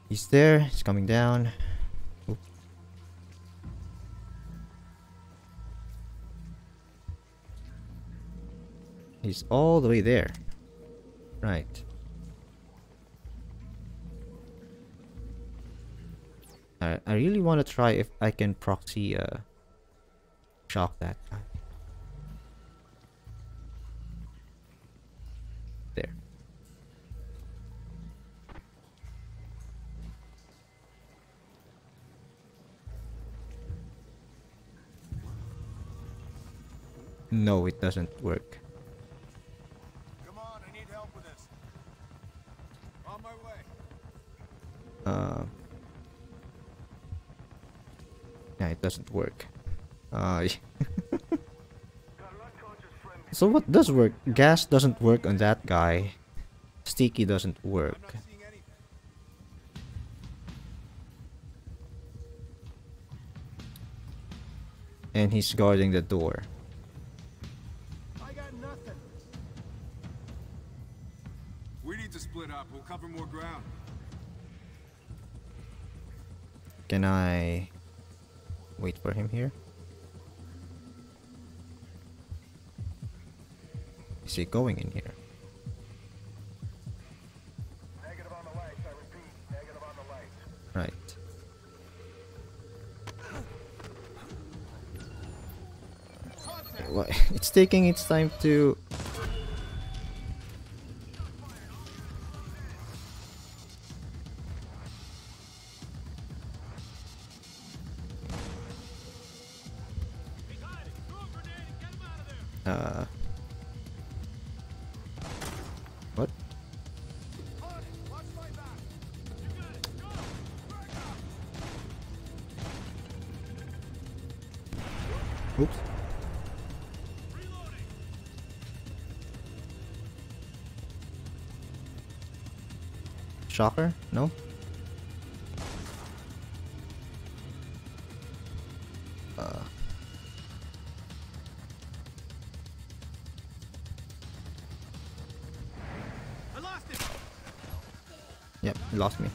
He's there. He's coming down. He's all the way there. Right. I, I really want to try if I can proxy uh, shock that guy. There. No, it doesn't work. Uh, yeah, it doesn't work. Uh, so what does work? Gas doesn't work on that guy. Sticky doesn't work. And he's guarding the door. We need to split up. We'll cover more ground. Can I wait for him here? Is he going in here? Negative on the lights, I repeat. Negative on the lights. Right. Why? It's taking its time to. Oops. Shocker? No? Uh. I lost it. Yep, lost me.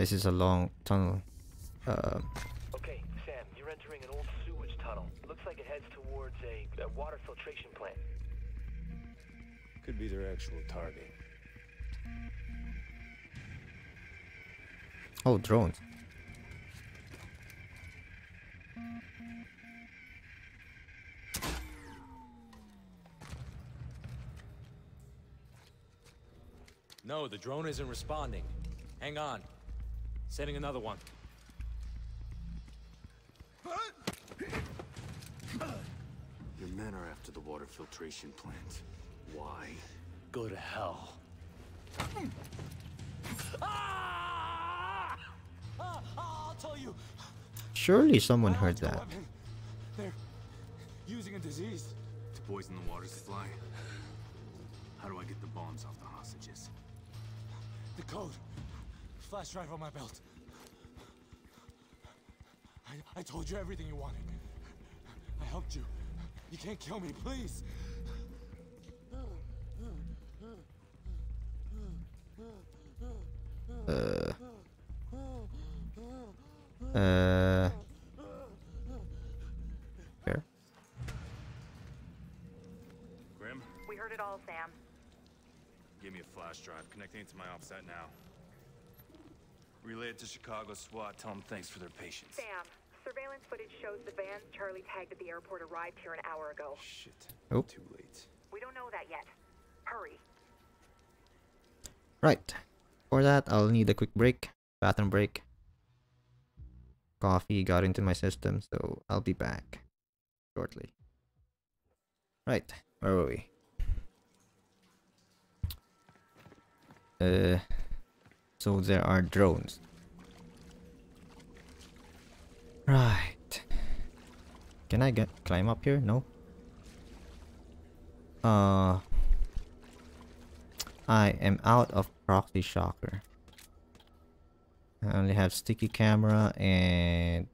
This is a long tunnel. Uh, Okay, Sam, you're entering an old sewage tunnel. Looks like it heads towards a, a water filtration plant. Could be their actual target. oh, drones. No, the drone isn't responding. Hang on. Sending another one. Your men are after the water filtration plant. Why? Go to hell. I'll tell you. Surely someone heard that. They're using a disease. To poison the water supply? How do I get the bombs off the hostages? The code. Flash drive on my belt. I, I told you everything you wanted. I helped you. You can't kill me, please. Uh. Uh. Where? Grim, We heard it all, Sam. give me a flash drive. Connecting it to my OPSAT now. Relay it to Chicago SWAT. Tell them thanks for their patience. Sam, surveillance footage shows the vans Charlie tagged at the airport arrived here an hour ago. Shit. Oh. Too late. We don't know that yet. Hurry. Right. For that, I'll need a quick break. Bathroom break. Coffee got into my system, so I'll be back shortly. Right. Where were we? Uh. So there are drones. Right. Can I get climb up here? No. Uh. I am out of proxy shocker. I only have sticky camera and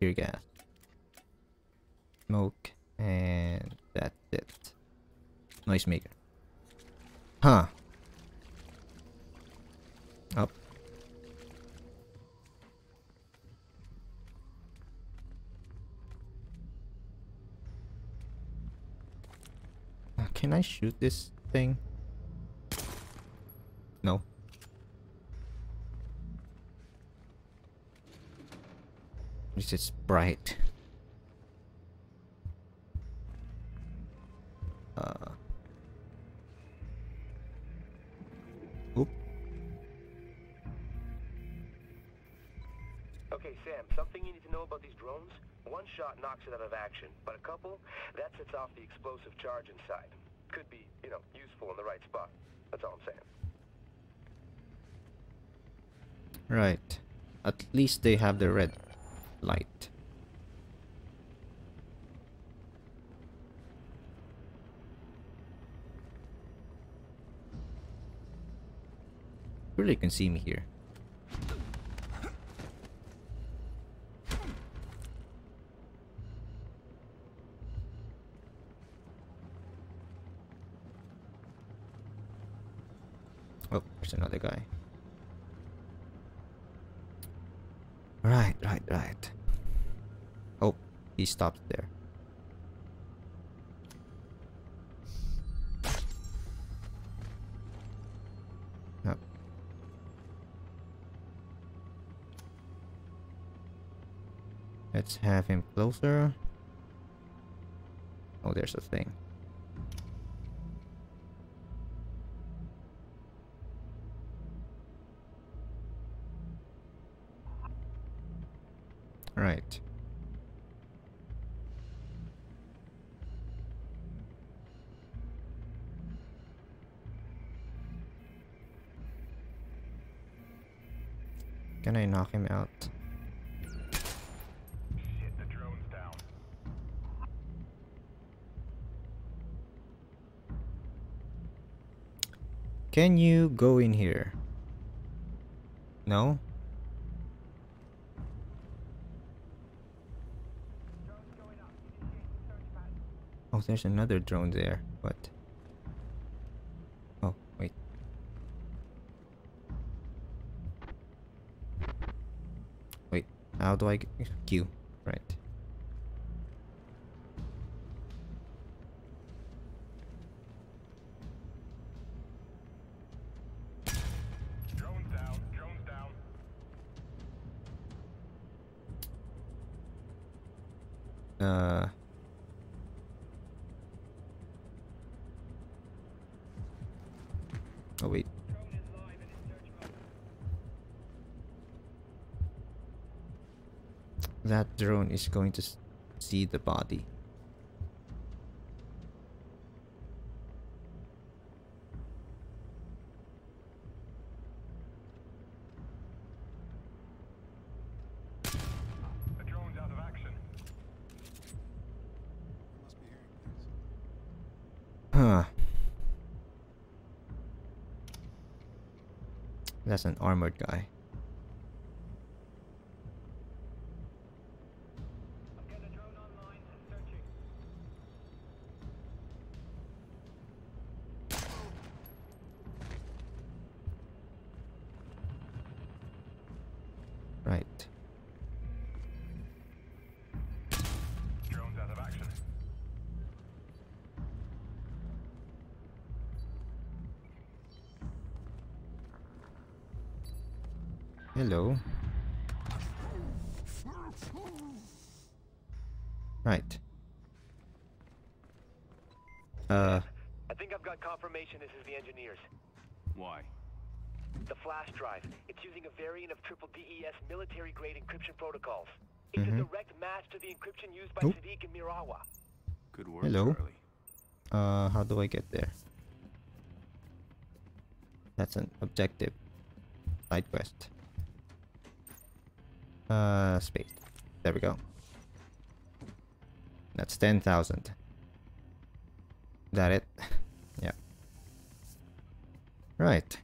tear gas. Smoke and that's it. Noisemaker. Huh. Can I shoot this thing? No. This is bright. Uh. Oop. Okay, Sam, something you need to know about these drones? One shot knocks it out of action, but a couple, that sets off the explosive charge inside. Could be, you know, useful in the right spot. That's all I'm saying. Right. At least they have the red light. Really can see me here. Oh, there's another guy. Right, right, right. Oh, he stopped there. Let's have him closer. Oh, there's a thing. Can you go in here? No? Oh, there's another drone there. What? Oh, wait. Wait, how do I Q? That is going to see the body. The drone's out of action. Huh. That's an armored guy. Military-grade encryption protocols. It's Mhm. a direct match to the encryption used by Nope. Sadiq and Mirawa. Good work, Hello. Charlie. uh, how do I get there? That's an objective. Side quest. Uh, space. There we go. That's 10,000. Is that it? yeah. Right.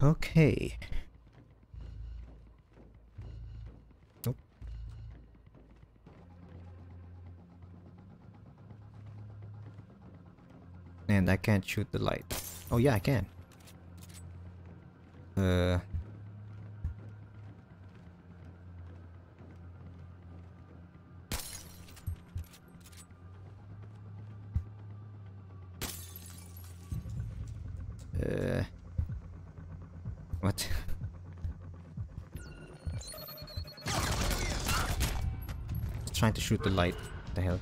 Okay. Nope. And I can't shoot the light. Oh yeah, I can. Uh. Uh. Trying to shoot the light. What the hell?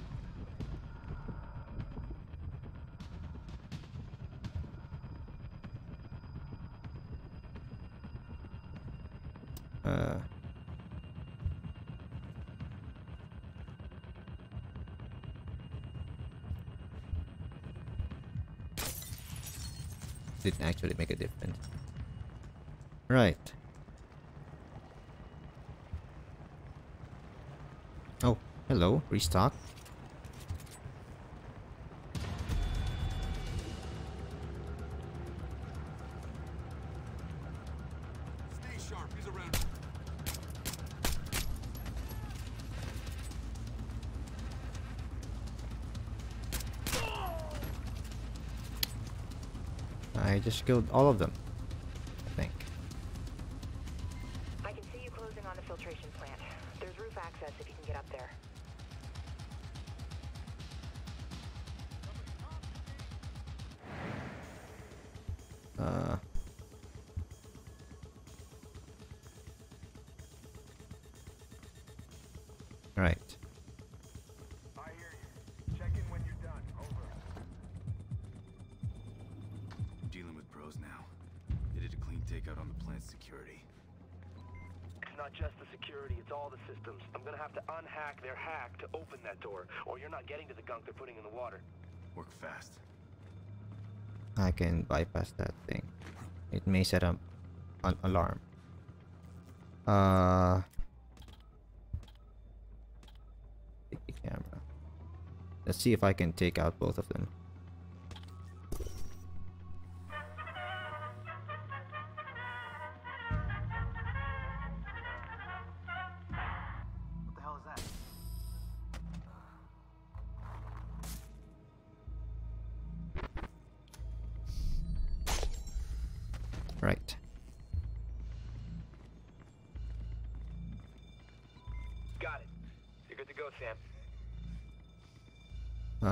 Hello, restock. Stay sharp. He's around. I just killed all of them. Bypass that thing. It may set up an alarm. Uh, take the camera. Let's see if I can take out both of them.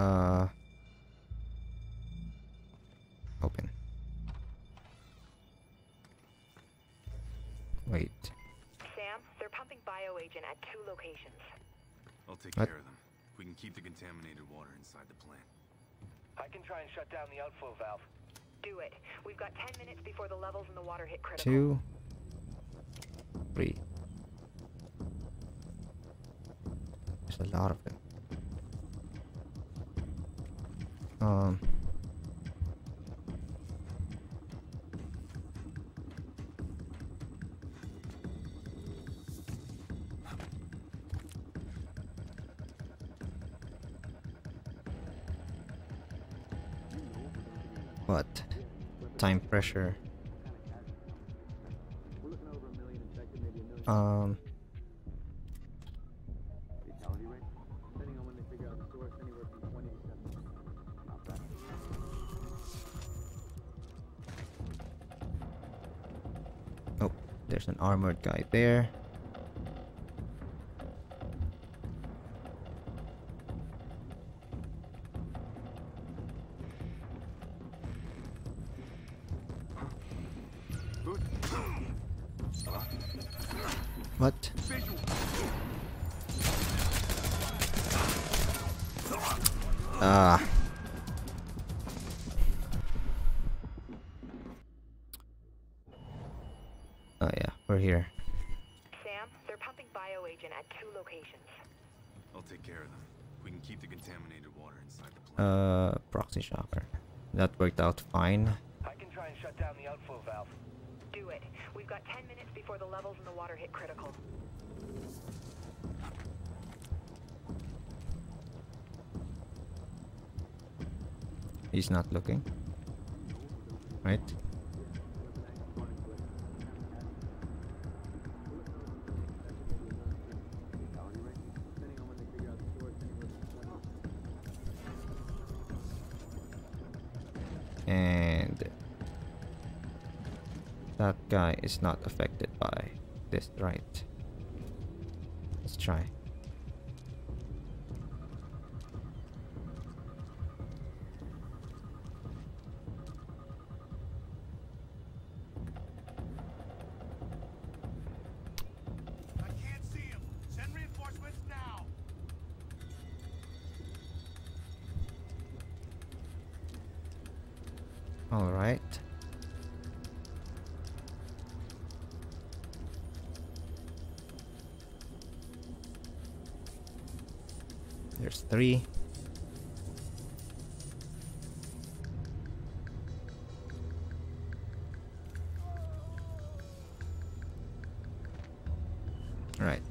Uh, open. Wait. Sam, they're pumping bioagent at two locations. I'll take What? care of them. We can keep the contaminated water inside the plant. I can try and shut down the outflow valve. Do it. We've got 10 minutes before the levels in the water hit critical. Two. Three. There's a lot of them. Um. What? Time pressure. Um. Armored guy there. He's not looking. Right? Fatality rate? Depending on when they figure out the source, anywhere from 20 And that guy is not affected by this, right? There's three. Right.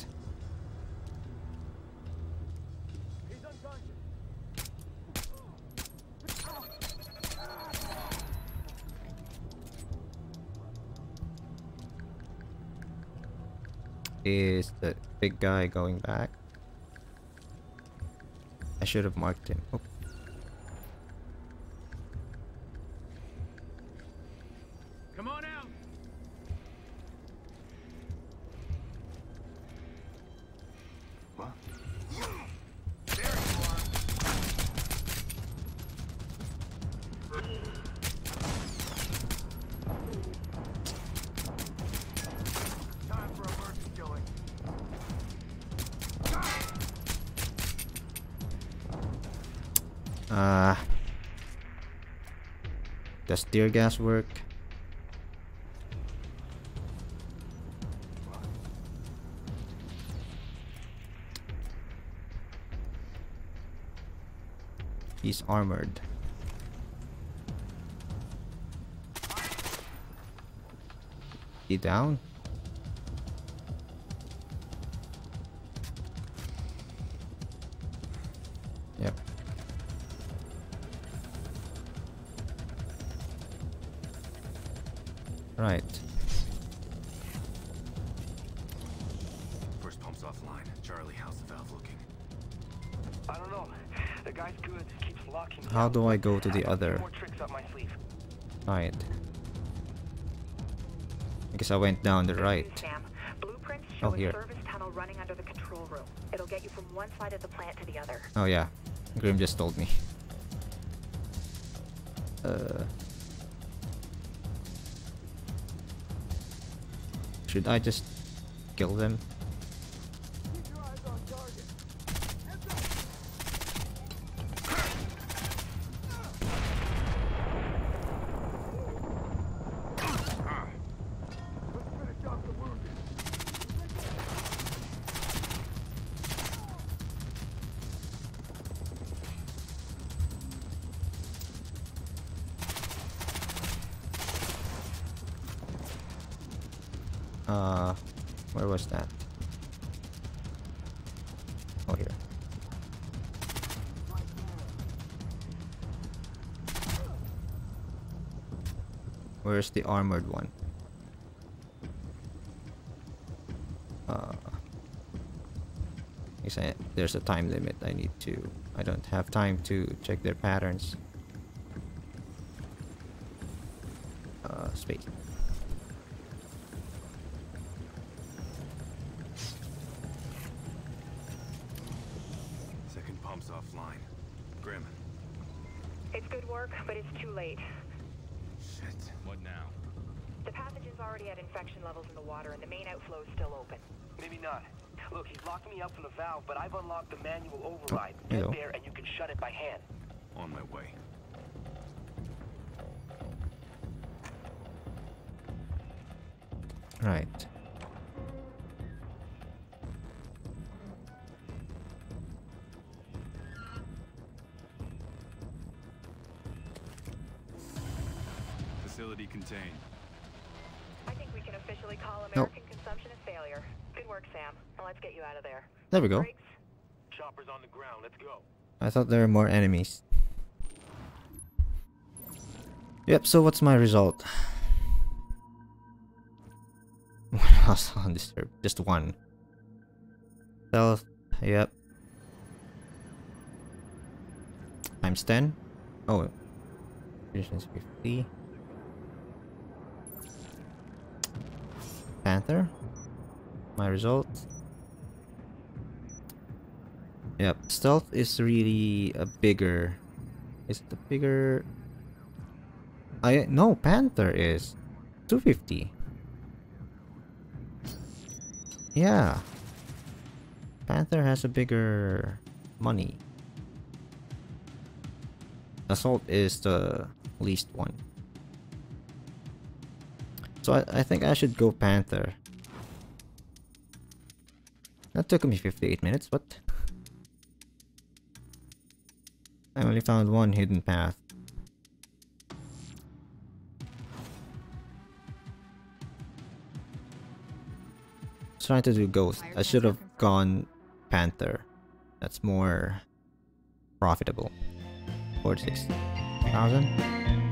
Is the big guy going back? Should have marked him. Oh, tear gas work? He's armored. He down? Go to the other More tricks up my sleeve. side? I guess I went down the right. news, Sam. Blueprints show Oh, here. service tunnel running under the control room. It'll get you from one side of the plant to the other. Oh yeah, Grim just told me. Uh, should I just Where was that? Oh, here. Where's the armored one? Uh, there's a time limit. I need to. I don't have time to check their patterns. Uh, space. Second pump's offline. Grim. It's good work, but it's too late. Shit. What now? The pathogen's already at infection levels in the water, and the main outflow is still open. Maybe not. Look, he's locked me up from the valve, but I've unlocked the manual override. hello. Get there and you can shut it by hand. On my way. We go. Chopper's on the ground. Let's go. I thought there were more enemies. Yep, so what's my result? Else undisturbed? Just one. Stealth, yep. Times 10? Oh. Conditions 50. Panther? My result? Yep, stealth is really a bigger. Is a bigger? I no panther is 250. Yeah, panther has a bigger money. Assault is the least one. So I, I think I should go panther. That took me 58 minutes. What? I only found one hidden path. Trying to do ghost. I should have gone panther. That's more profitable. 46,000.